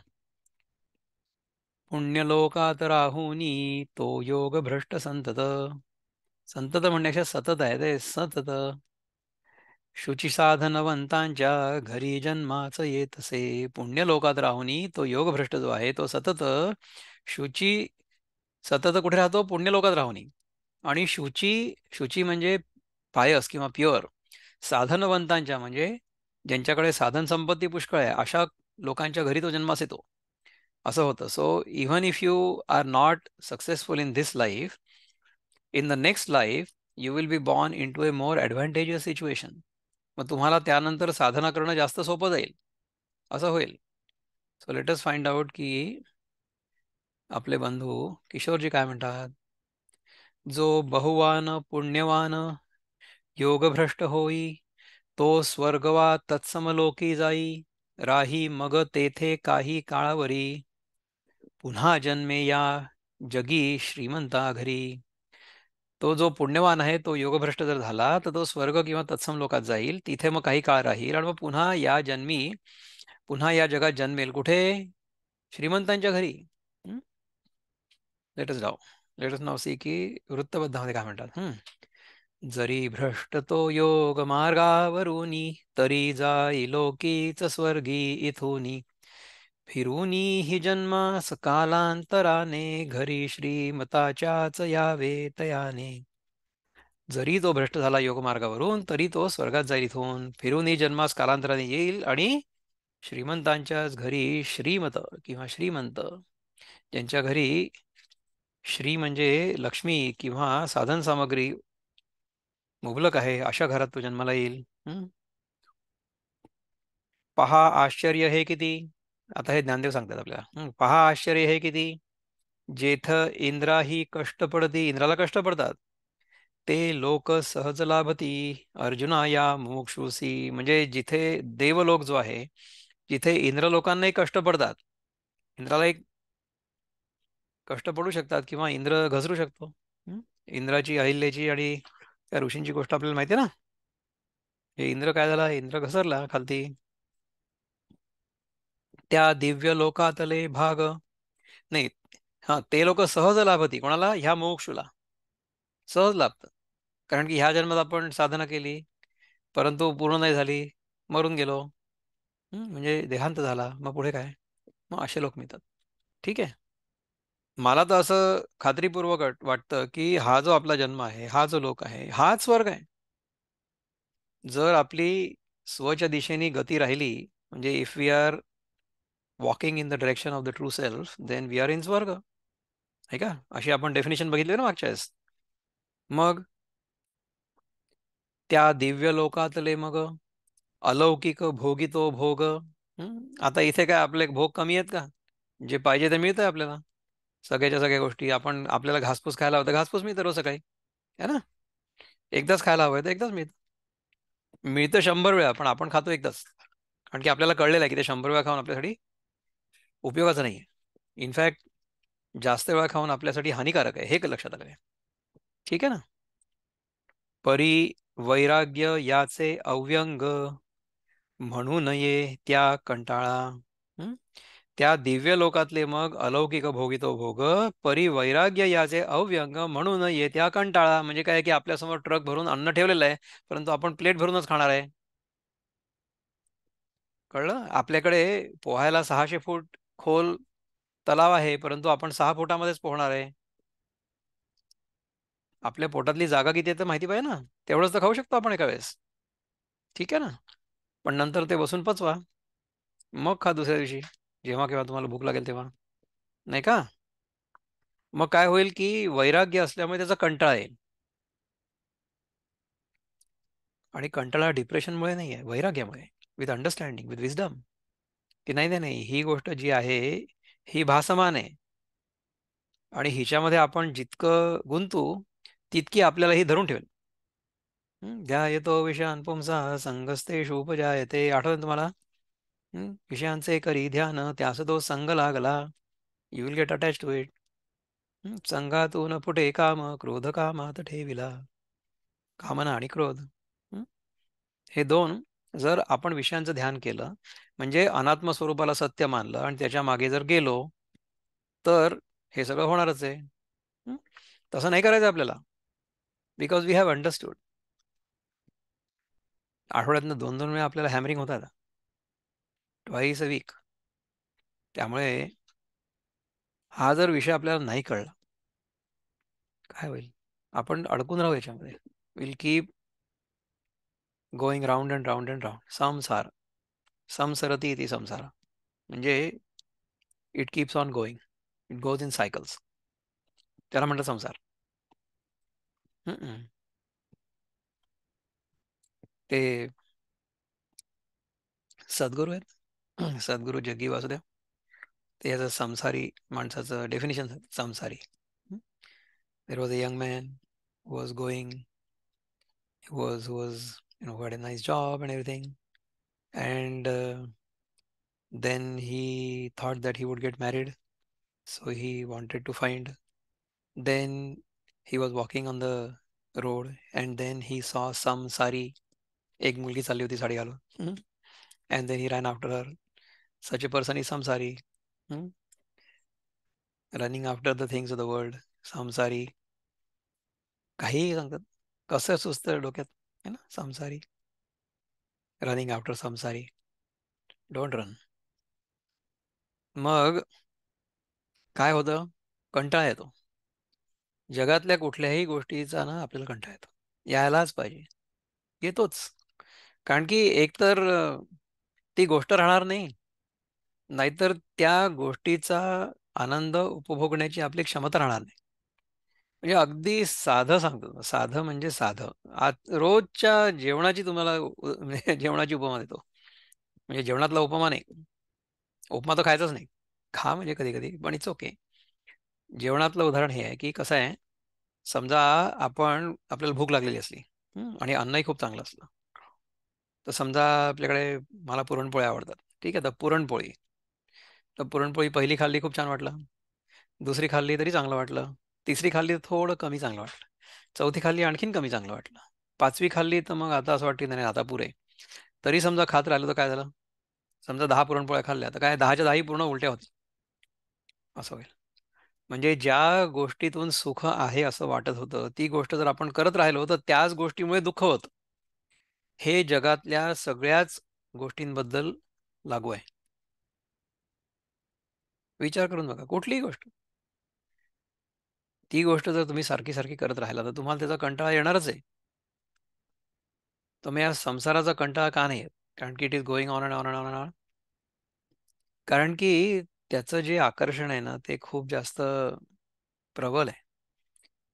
पुण्यलोकात राहुनी तो योग भ्रष्ट संतत संतत म्हणण्याच्या सतत आहे ते सतत शुची साधनवंतांच्या घरी जन्माच येतसे पुण्यलोकात राहुनी तो योगभ्रष्ट जो आहे तो सतत शुची सतत कुठे राहतो? पुण्यलोकात राहुनी आणि शुची शुची म्हणजे पायस किंवा प्युअर साधनवंतांच्या म्हणजे ज्यांच्याकडे साधन संपत्ती पुष्कळ आहे अशा लोकांच्या घरी तो जन्मास येतो. असं होतं. So even if you are not successful in this life in the next life you will be born into a more advantageous situation मग तुम्हाला त्यानंतर साधना करणं जास्त सोपं जाईल. असं होईल. सो लेटस फाइंड आउट की आपले बंधू किशोरजी काय म्हणतात? जो बहुवान पुण्यवान योगभ्रष्ट होई तो स्वर्गवा तत्समलोकी जाई राही मग तेथे काही काळावरी पुन्हा जन्मे या जगी श्रीमंता घरी. तो जो पुण्यवान आहे तो योगभ्रष्ट जर झाला तर तो स्वर्ग किंवा तत्सम लोकात जाईल. तिथे मग काही काळ राहील आणि मग पुन्हा या जन्मी पुन्हा या जगात जन्मेल कुठे? श्रीमंतांच्या घरी. लेटस डाव लेटस नाव सी की वृत्तबद्धामध्ये काय म्हणतात. हम्म जरी भ्रष्ट तो योग मार्गावरुनी तरी जाई लोकीच स्वर्गी इथूनी. फिरूनी हि जन्मास कालांतराने घरी श्रीमताच्याच यावे तयाने. जरी तो भ्रष्ट झाला योग मार्गावरून तरी तो स्वर्गात जाईल इथून. फिरून जन्मास कालांतराने येईल आणि श्रीमंतांच्याच घरी श्रीमत किंवा श्रीमंत ज्यांच्या घरी श्री म्हणजे लक्ष्मी किंवा साधन सामग्री मुबलक आहे अशा घरात तो जन्माला येईल. पहा आश्चर्य हे किती? आता हे ज्ञानदेव सांगतात आपल्याला. पहा आश्चर्य हे किती? जेथ इंद्राही कष्ट पडती. इंद्राला कष्ट पडतात. ते लोक सहज लाभती. अर्जुना या मोक्षुसी म्हणजे जिथे देवलोक जो आहे जिथे इंद्र लोकांनाही कष्ट पडतात. इंद्राला एक कष्ट पडू शकतात किंवा इंद्र घसरू शकतो. इंद्राची अहिल्याची आणि त्या ऋषींची गोष्ट आपल्याला माहिती ना? हे इंद्र काय झाला? इंद्र घसरला खालती. त्या दिव्य लोकातले भाग. नाही हा ते लोक सहज लाभती. कोणाला? ह्या मोक्षुला. सहज लाभतात. कारण की ह्या जन्मात आपण साधना केली परंतु पूर्ण नाही झाली मरून गेलो. म्हणजे देहांत झाला. मग पुढे काय? मग असे लोक मिळतात. ठीक आहे. मला तर असं खात्रीपूर्वक वाटतं की हा जो आपला जन्म आहे हा जो लोक आहे हाच स्वर्ग आहे. जर आपली स्वच्या दिशेने गती राहिली म्हणजे if we are walking in the direction of the true self then we are in swarga आहे का अशी आपण डेफिनेशन बघितली ना मागच्या वेळेस. मग त्या दिव्य लोकातले मग अलौकिक भोगितो भोग आता इथे काय आपले भोग कमी आहेत का? जे पाहिजे ते मिळतंय आपल्याला. सगळ्याच्या सगळ्या गोष्टी आपण आपल्याला घासपूस खायला हवं तर घासपूस मिळतं रोज सकाळी. है ना? एकदाच खायला हवं तर एकदाच मिळतं. मिळतं शंभर वेळा पण आपण खातो एकदाच. कारण की आपल्याला कळलेलं आहे की ते शंभर वेळा खाऊन आपल्यासाठी उपयोगाचं नाही आहे इनफॅक्ट जास्त वेळा खाऊन आपल्यासाठी हानिकारक आहे हे लक्षात आलं आहे. ठीक आहे ना? परी वैराग्य याचे अव्यंग म्हणू नये त्या कंटाळा. त्या दिव्य लोकातले मग अलौकिक भोगितो भोग परी वैराग्य याचे अव्यंग म्हणून नये त्या कंटाळा. म्हणजे काय की आपल्यासमोर ट्रक भरून अन्न ठेवलेलं आहे परंतु आपण प्लेट भरूनच खाणार आहे. कळलं? आपल्याकडे पोहायला सहाशे फूट खोल तलाव आहे परंतु आपण सहा फुटामध्येच पोहणार आहे. आपल्या पोटातली जागा किती आहे तर माहिती पाहिजे ना? तेवढंच तर खाऊ शकतो आपण एका वेळेस. ठीक आहे ना? पण नंतर ते बसून पचवा. मग खा दुसऱ्या दिवशी. जेव्हा केव्हा तुम्हाला भूक लागेल तेव्हा. नाही का? मग काय होईल की वैराग्य असल्यामुळे त्याचा कंटाळा येईल. आणि कंटाळा डिप्रेशनमुळे नाही आहे वैराग्यामुळे. विथ अंडरस्टँडिंग विथ विजडम की नाही नाही नाही ही गोष्ट जी आहे ही भासमान आहे. आणि हिच्यामध्ये आपण जितकं गुंतू तितकी आपल्याला ही धरून ठेवेल. हं, ध्यायतो विषयान पुंसा संगस्तेषु उपजायते आठवतं तुम्हाला? विषयांचे करी ध्यान त्यास तो संग लागला. You will get attach to it संघातून फुटे काम क्रोध कामात ठेविला. कामना आणि क्रोध. हे दोन जर आपण विषयांचं ध्यान केलं म्हणजे अनात्म स्वरूपाला सत्य मानलं आणि त्याच्यामागे जर गेलो तर हे सगळं होणारच आहे. तसं नाही करायचं आपल्याला. बिकॉज वी हॅव अंडरस्टूड आठवड्यातनं दोन दोन वेळा आपल्याला हॅमरिंग होतात. ट्वाईस अ वीक त्यामुळे हा जर विषय आपल्याला नाही कळला काय होईल? आपण अडकून राहू याच्यामध्ये. Will keep going round and round and round संसार संसरती इति संसार म्हणजे it keeps on going it goes in cycles त्याला म्हणतात संसार हम्म. ते सद्गुरू आहेत सद्गुरू जग्गी वासुदेव ते याचं संसारी माणसाचं डेफिनेशन संसारी there was a young man was going was was you know had a nice job and everything. and uh, then he thought that he would get married so he wanted to find then he was walking on the road and then he saw some sari एक मुलगी चालली होती साडी घालून and then he ran after her such a person is samsari hmm? running after the things of the world samsari काहीही सांगतात कसं सुचतं डोक्यात है ना संसारी रनिंग आफ्टर संसारी डोंट रन मग काय होतं? कंटाळा येतो. जगातल्या कुठल्याही गोष्टीचा ना आपल्याला कंटाळा येतो. यायलाच पाहिजे. येतोच. कारण की एकतर ती गोष्ट राहणार नाही. नाहीतर त्या गोष्टीचा आनंद उपभोगण्याची आपली क्षमता राहणार नाही. म्हणजे अगदी साधं सांगतो साधं म्हणजे साधं. आज रोजच्या जेवणाची तुम्हाला म्हणजे जेवणाची उपमा देतो. म्हणजे जेवणातला उपमा नाही. उपमा तर खायचाच नाही. खा म्हणजे कधी कधी पण इट्स ओके जेवणातलं उदाहरण हे आहे की कसं आहे समजा आपण आपल्याला भूक लागलेली असली आणि अन्नही खूप चांगलं असलं. तर समजा आपल्याकडे मला पुरणपोळ्या आवडतात. ठीक आहे तर पुरणपोळी. तर पुरणपोळी पहिली खाल्ली खूप छान वाटलं. दुसरी खाल्ली तरी चांगलं वाटलं. तिसरी खाल्ली तर थोडं कमी चांगलं वाटलं. चौथी खाल्ली आणखीन कमी चांगलं वाटलं. पाचवी खाल्ली तर मग आता असं वाटतं नाही आता पुरे. तरी समजा खात राहिलं तर काय झालं? समजा दहा पुरणपोळ्या खाल्ल्या तर काय दहाच्या दहाही पूर्ण उलट्या होती असं होईल. म्हणजे ज्या गोष्टीतून सुख आहे असं वाटत होतं ती गोष्ट जर आपण करत राहिलो तर त्याच गोष्टीमुळे दुःख होत. हे जगातल्या सगळ्याच गोष्टींबद्दल लागू आहे. विचार करून बघा कुठलीही गोष्ट. ती गोष्ट जर तुम्ही सारखी सारखी करत राहिला तर तुम्हाला त्याचा कंटाळा येणारच आहे. तुम्ही या संसाराचा कंटाळा का नाही येत? कारण की it is going on and on and on on कारण की त्याचं जे आकर्षण आहे ना ते खूप जास्त प्रबल आहे.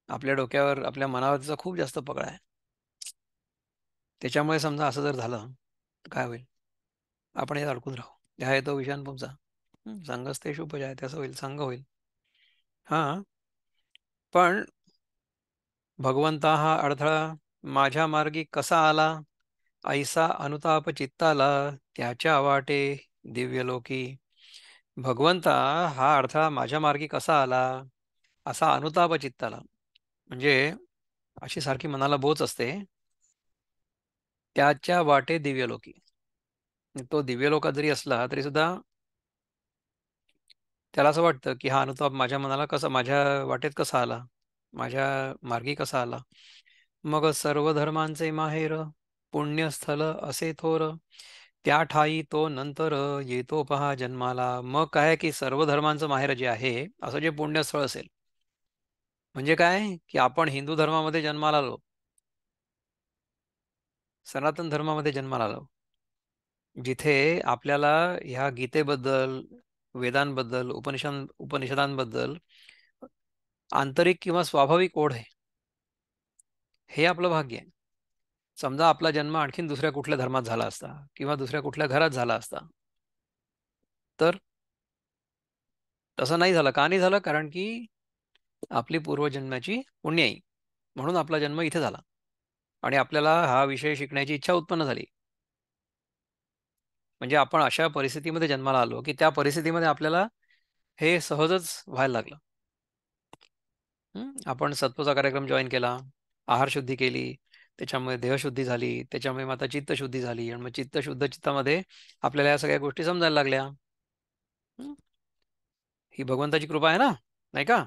आपल्या डोक्यावर आपल्या मनावर त्याचा खूप जास्त पकड आहे. त्याच्यामुळे समजा असं जर झालं तर काय होईल? आपण यात अडकून राहू. ह्या येतो विषाणपूमचा संघच ते शुभ आहे त्याचं होईल संघ होईल. हा. पण भगवंता हा अडथळा माझ्या मार्गी कसा आला? ऐसा अनुताप चित्ताला त्याच्या वाटे दिव्यलोकी भगवंता हा अडथळा माझ्या मार्गी कसा आला? असा अनुताप चित्ताला. म्हणजे अशी सारखी मनाला बोच असते. त्याच्या वाटे दिव्यलोकी तो दिव्यलोकात जरी असला तरी सुद्धा त्याला असं वाटतं की हा अनुताप माझ्या मनाला कसा माझ्या वाटेत कसा आला? माझ्या मार्गी कसा आला? मग सर्व धर्मांचे माहेर पुण्यस्थल असे थोर त्या ठाई तो नंतर येतो पहा जन्माला. मग काय की सर्व धर्मांचं माहेर जे आहे असं जे पुण्यस्थळ असेल. म्हणजे काय? की आपण हिंदू धर्मामध्ये जन्माला आलो. सनातन धर्मामध्ये जन्माला आलो. जिथे आपल्याला ह्या गीतेबद्दल वेदांबद्दल उपनिषद उपनिषदांबद्दल आंतरिक किंवा स्वाभाविक ओढ आहे. हे आपलं भाग्य आहे. समजा आपला जन्म आणखीन दुसऱ्या कुठल्या धर्मात झाला असता किंवा दुसऱ्या कुठल्या घरात झाला असता तर तसं नाही झालं का नाही झालं? कारण की आपली पूर्वजन्माची पुण्याई म्हणून आपला जन्म इथे झाला. आणि आपल्याला हा विषय शिकण्याची इच्छा उत्पन्न झाली. म्हणजे आपण अशा परिस्थितीमध्ये जन्माला आलो की त्या परिस्थितीमध्ये आपल्याला हे सहजच व्हायला लागलं. आपण सत्वचा कार्यक्रम जॉईन केला आहार शुद्धी केली त्याच्यामुळे देहशुद्धी झाली त्याच्यामुळे मग आता चित्तशुद्धी झाली आणि मग चित्तशुद्ध चित्तामध्ये आपल्याला या सगळ्या गोष्टी समजायला लागल्या. ही? भगवंताची कृपा आहे ना? नाही का?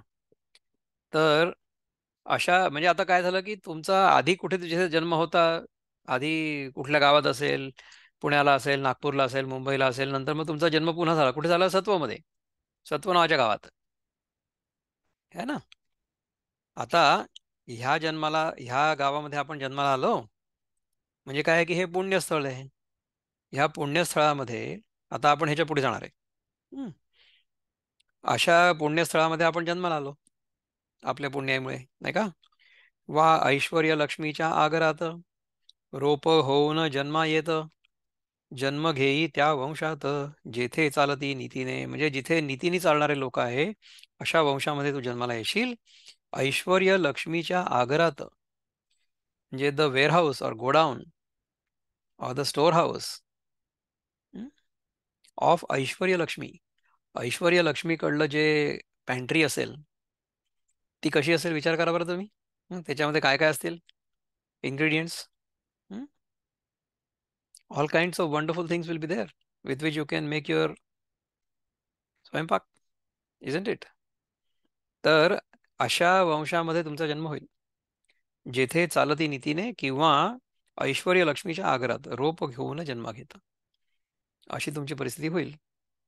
तर अशा म्हणजे आता काय झालं की तुमचा आधी कुठे जिथे जन्म होता? आधी कुठल्या गावात असेल? पुण्याला असेल नागपूरला असेल मुंबईला असेल नंतर मग तुमचा जन्म पुन्हा झाला. कुठे झाला? सत्वमध्ये. सत्व नावाच्या गावात. है ना? आता ह्या जन्माला ह्या गावामध्ये आपण जन्माला आलो म्हणजे काय आहे की हे पुण्यस्थळ आहे. ह्या पुण्यस्थळामध्ये आता आपण ह्याच्या पुढे जाणार आहे. अशा पुण्यस्थळामध्ये आपण जन्माला आलो आपल्या पुण्यामुळे नाही का? वा ऐश्वर्य लक्ष्मीच्या आगरात रोप होऊन जन्मा येत. जन्म घेई त्या वंशात जेथे चालती नीतीने म्हणजे जिथे नीतीने चालणारे लोक आहे अशा वंशामध्ये तू जन्माला येशील. ऐश्वर लक्ष्मीच्या आगरात म्हणजे the warehouse or godown or the store house of Aishwar Lakshmi. ऐश्वर लक्ष्मीकडलं जे पॅन्ट्री असेल ती कशी असेल विचार करा बरं तुम्ही. त्याच्यामध्ये काय काय असतील? Ingredients all kinds of wonderful things will be there with which you can make your swayampak isn't it तर अशा वंशामध्ये तुमचा जन्म होईल जेथे चालती नीतीने किंवा ऐश्वर्य लक्ष्मीच्या आग्रात रोप घेऊन जन्म घेत. अशी तुमची परिस्थिती होईल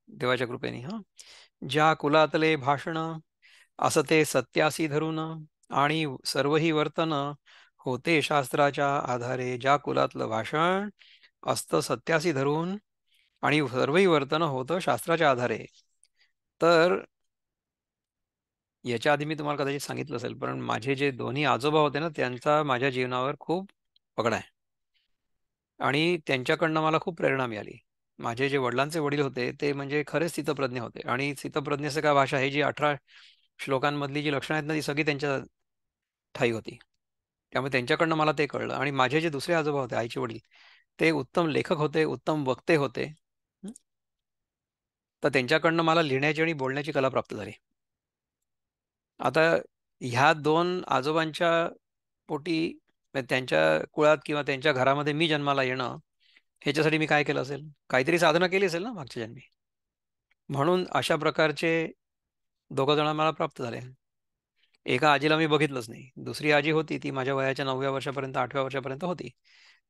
देवाच्या कृपेने हा. ज्या कुलातले भाषण असं ते सत्यासी धरून आणि सर्वही वर्तन होते शास्त्राच्या आधारे ज्या कुलातलं भाषण असतं सत्यासी धरून आणि सर्वही वर्तन होतं शास्त्राच्या आधारे. तर याच्या आधी मी तुम्हाला कदाचित सांगितलं असेल पण माझे जे दोन्ही आजोबा होते ना त्यांचा माझ्या जीवनावर खूप पगडा आहे. आणि त्यांच्याकडनं मला खूप प्रेरणा मिळाली. माझे जे वडिलांचे वडील होते ते म्हणजे खरेच स्थितप्रज्ञ होते. आणि स्थितप्रज्ञेचं काय भाषा आहे जी अठरा श्लोकांमधली जी लक्षणं आहेत ना ती सगळी त्यांच्या ठाई होती. त्यामुळे त्यांच्याकडनं मला ते कळलं. आणि माझे जे दुसरे आजोबा होते आईचे वडील ते उत्तम लेखक होते उत्तम वक्ते होते. तर त्यांच्याकडनं मला लिहिण्याची आणि बोलण्याची कला प्राप्त झाली. आता ह्या दोन आजोबांच्या पोटी त्यांच्या कुळात किंवा त्यांच्या घरामध्ये मी जन्माला येणं ह्याच्यासाठी मी काय केलं असेल? काहीतरी साधना केली असेल ना मागच्या जन्मी? म्हणून अशा प्रकारचे दोघं जण मला प्राप्त झाले. एका आजीला मी बघितलंच नाही. दुसरी आजी होती ती माझ्या वयाच्या नवव्या वर्षापर्यंत आठव्या वर्षापर्यंत होती.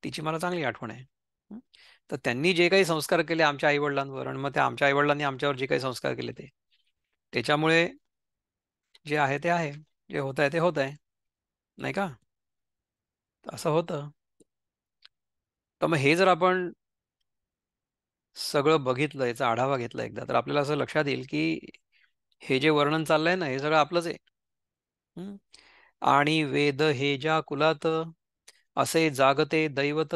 तिची मला चांगली आठवण आहे. तर त्यांनी जे काही संस्कार केले आमच्या आईवडिलांवर आणि मग त्या आमच्या आईवडिलांनी आमच्यावर जे काही संस्कार केले ते. त्याच्यामुळे जे आहे ते आहे. जे होत आहे ते होत आहे. नाही का? असं होतं. तर मग हे जर आपण सगळं बघितलं याचा आढावा घेतला एकदा तर आपल्याला असं लक्षात येईल की हे जे वर्णन चाललंय ना हे सगळं आपलंच आहे. आणि वेद हे ज्या कुलात असे जागते दैवत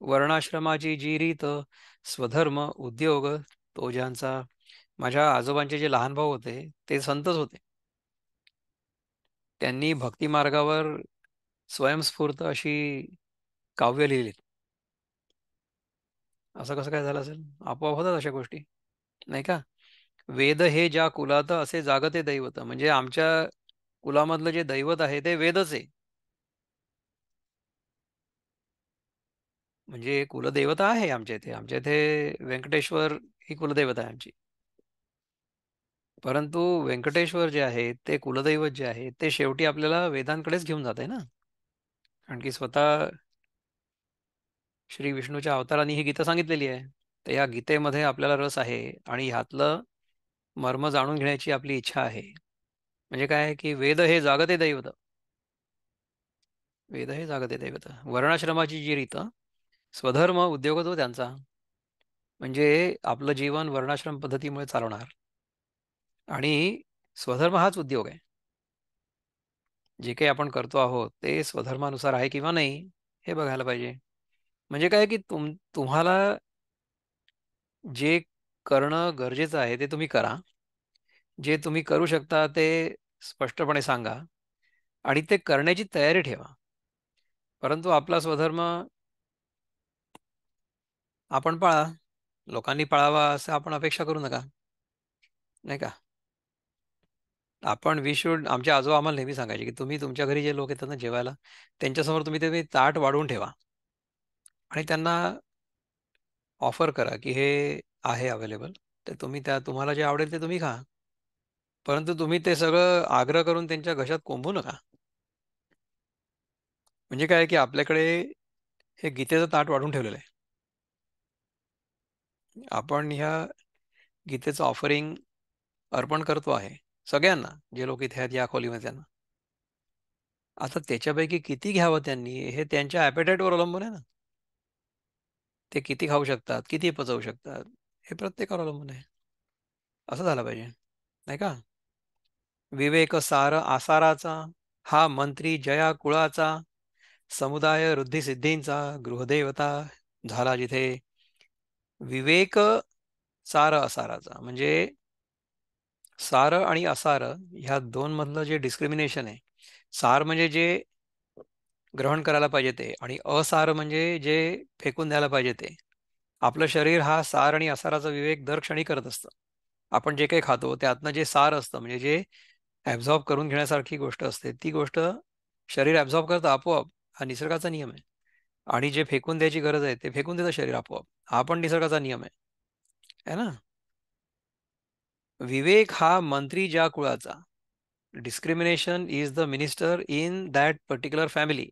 वर्णाश्रमाची जी रीत स्वधर्म उद्योग तो ज्यांचा माझ्या आजोबांचे जे लहान भाऊ होते ते संतच होते. त्यांनी भक्ती मार्गावर स्वयंस्फूर्त अशी काव्य लिहिली असं कसं काय झालं असेल? आपोआप होतात अशा गोष्टी नाही का? वेद हे ज्या कुलात असे जागते दैवत म्हणजे आमच्या कुलामधलं जे दैवत आहे ते वेदच आहे. म्हणजे कुलदेवता आहे आमच्या इथे. आमच्या इथे व्यंकटेश्वर ही कुलदेवता आहे आमची. परंतु व्यंकटेश्वर जे आहे ते कुलदैवत जे आहे ते शेवटी आपल्याला वेदांकडेच घेऊन जाते ना. कारण की स्वतः श्री विष्णूच्या अवतारांनी ही गीता सांगितलेली आहे. तर या गीतेमध्ये आपल्याला रस आहे आणि ह्यातलं मर्म जाणून घेण्याची आपली इच्छा आहे. म्हणजे काय आहे की वेद हे जागते दैवत. वेद हे जागते दैवत. वर्णाश्रमाची जी रीत स्वधर्म उद्योग तो हो त्यांचा. म्हणजे आपलं जीवन वर्णाश्रम पद्धतीमुळे चालवणार. आणि स्वधर्म हाच उद्योग आहे. जे काही आपण करतो आहोत ते स्वधर्मानुसार आहे किंवा नाही हे बघायला पाहिजे. म्हणजे काय की तुम तुम्हाला जे करणं गरजेचं आहे ते तुम्ही करा. जे तुम्ही करू शकता ते स्पष्टपणे सांगा. आणि ते करण्याची तयारी ठेवा. परंतु आपला स्वधर्म आपण पाळा. लोकांनी पाळावा असं आपण अपेक्षा करू नका. नाही का? आपण वी शुड आमच्या आजोबा आम्हाला नेहमी सांगायचे की तुम्ही तुमच्या घरी जे लोक येतात ना जेवायला त्यांच्यासमोर तुम्ही ते ताट वाढवून ठेवा. आणि त्यांना ऑफर करा की हे आहे अवेलेबल तर तुम्ही त्या तुम्हाला जे आवडेल ते तुम्ही खा. परंतु तुम्ही ते सगळं आग्रह करून त्यांच्या घशात कोंबू नका. म्हणजे काय की आपल्याकडे हे गीतेचं ताट वाढून ठेवलेलं आहे. आपण ह्या गीतेचं ऑफरिंग अर्पण करतो आहे. सगळ्यांना जे लोक इथे आहेत या खोलीमध्ये त्यांना. आता त्याच्यापैकी किती घ्यावं त्यांनी? हे त्यांच्या ॲपेटाईटवर अवलंबून आहे ना. ते किती खाऊ शकतात किती पचवू शकतात हे प्रत्येकावर अवलंबून आहे. असं झालं पाहिजे नाही का? विवेक सार आसाराचा हा मंत्री जया कुळाचा समुदाय सिद्धींचा गृहदेवता झाला जिथे विवेक सार असाराचा. म्हणजे सार आणि असार ह्या दोन मधलं जे डिस्क्रिमिनेशन आहे सार म्हणजे जे ग्रहण करायला पाहिजे ते आणि असार म्हणजे जे फेकून द्यायला पाहिजे ते. आपलं शरीर हा सार आणि असाराचा विवेक दर क्षणी करत असतं. आपण जे काही खातो त्यातनं जे सार असतं म्हणजे जे ॲब्झॉर्ब करून घेण्यासारखी गोष्ट असते ती गोष्ट शरीर ॲब्झॉर्ब करतं आपोआप हा निसर्गाचा नियम आहे. आणि जे फेकून द्यायची गरज आहे ते फेकून देतं शरीर आपोआप. हा पण निसर्गाचा नियम आहे. है ना? विवेक हा मंत्री ज्या कुळाचा. Discrimination is the minister in that particular family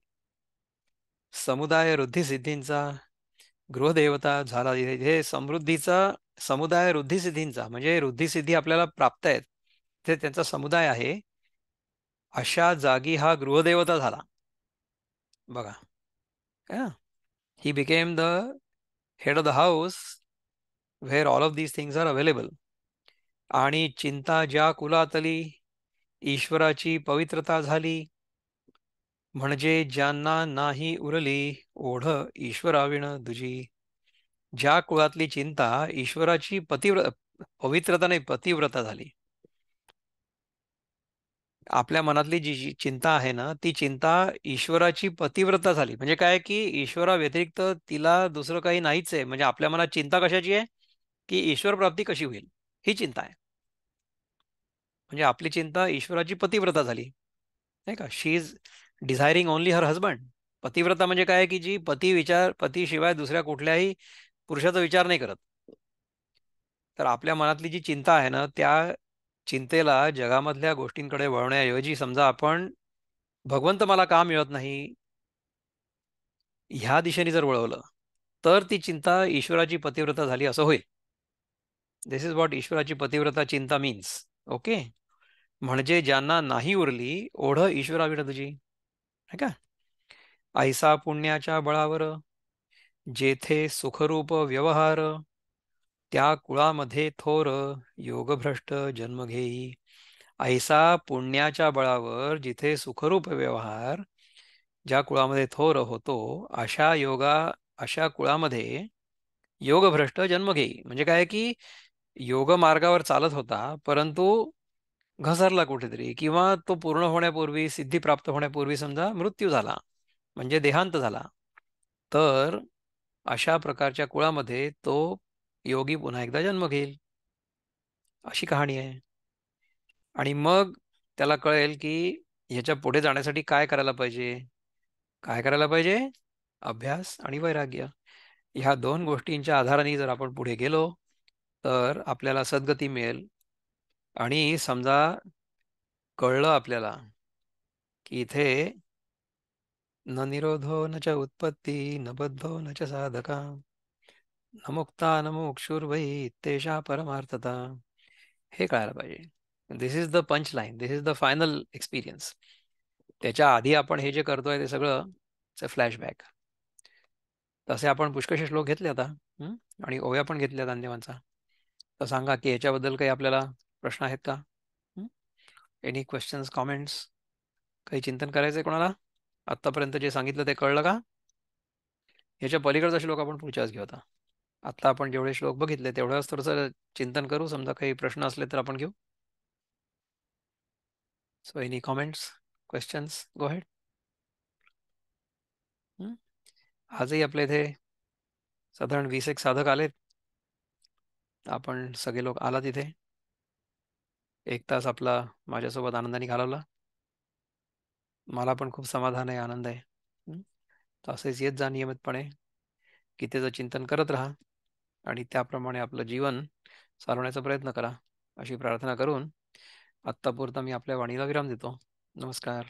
समुदाय सिद्धींचा गृहदेवता झाला. हे समृद्धीचा समुदाय सिद्धींचा म्हणजे सिद्धी आपल्याला प्राप्त आहेत ते त्यांचा समुदाय आहे. अशा जागी हा गृहदेवता झाला. बघा. He became the head of the house where all of these things are available आणि चिंता ज्या कुलातली ईश्वराची पवित्रता झाली म्हणजे ज्यांना नाही उरली ओढ ईश्वराविण दुजी ज्या कुळातली चिंता ईश्वराची पतिव्र पवित्रता नाही पतिव्रता झाली. आपल्या मनातली जी चिंता आहे ना ती चिंता ईश्वराची पतिव्रता झाली. म्हणजे काय की ईश्वरा व्यतिरिक्त तिला दुसरं काही नाहीच आहे. म्हणजे आपल्या मनात चिंता कशाची आहे? की ईश्वर प्राप्ती कशी होईल? ही चिंता आहे. म्हणजे आपली चिंता ईश्वराची पतिव्रता झाली. नाही का? She is desiring only her husband पतिव्रता म्हणजे काय की जी पती विचार पतीशिवाय दुसऱ्या कुठल्याही पुरुषाचा विचार नाही करत. तर आपल्या मनातली जी चिंता आहे ना त्या चिंतेला जगामधल्या गोष्टींकडे वळण्याऐवजी समजा आपण भगवंत मला का मिळत नाही? ह्या दिशेने जर वळवलं तर ती चिंता ईश्वराची पतिव्रता झाली असं होईल. दिस इज वॉट ईश्वराची पतिव्रता चिंता मीन्स ओके म्हणजे ज्यांना नाही उरली ओढ ईश्वराविड तुझी? का? ऐसा पुण्याच्या बळावर जेथे सुखरूप व्यवहार त्या कुळामध्ये थोर योगभ्रष्ट जन्म घेई. ऐसा पुण्याच्या बळावर जिथे सुखरूप व्यवहार ज्या कुळामध्ये थोर होतो अशा योगा अशा कुळामध्ये योगभ्रष्ट जन्म घेई. म्हणजे काय की योग मार्गावर चालत होता परंतु घसरला कुठेतरी किंवा तो पूर्ण होण्यापूर्वी सिद्धी प्राप्त होण्यापूर्वी समजा मृत्यू झाला म्हणजे देहांत झाला. तर अशा प्रकारच्या कुळामध्ये तो योगी पुन्हा एकदा जन्म घेईल अशी कहाणी आहे. आणि मग त्याला कळेल की ह्याच्या पुढे जाण्यासाठी काय करायला पाहिजे? काय करायला पाहिजे? अभ्यास आणि वैराग्य. ह्या दोन गोष्टींच्या आधाराने जर आपण पुढे गेलो तर आपल्याला सद्गती मिळेल. आणि समजा कळलं आपल्याला की इथे न निरोधो न च उत्पत्ती न बद्धो न च साधका न मुक्ता न तेषा परमार्थता. हे कळायला पाहिजे. This is the punch line this is the final experience त्याच्या आधी आपण हे जे करतोय ते सगळं फ्लॅशबॅक तसे आपण पुष्कळशे श्लोक घेतले आता आणि ओव्या पण घेतल्या दांदेवांचा तर सांगा की याच्याबद्दल काही आपल्याला प्रश्न आहेत का? एनी क्वेश्चन्स कॉमेंट्स काही चिंतन करायचंय कोणाला? आत्तापर्यंत जे सांगितलं ते कळलं का? याच्या पलीकडचा श्लोक आपण पुढच्याच घेऊ आता. आत्ता आपण जेवढे श्लोक बघितले तेवढंच थोडंसं चिंतन करू. समजा काही प्रश्न असले तर आपण घेऊ. So any comments questions go head आजही आपल्या इथे साधारण वीस एक साधक आलेत. आपण सगळे लोक आला तिथे एक तास आपला माझ्यासोबत आनंदाने घालवला. मला पण खूप समाधान आहे आनंद आहे. तसेच येत जा नियमितपणे. गीतेचं चिंतन करत राहा. आणि त्याप्रमाणे आपलं जीवन चालवण्याचा प्रयत्न करा अशी प्रार्थना करून आत्तापुरता मी आपल्या वाणीला विराम देतो. नमस्कार.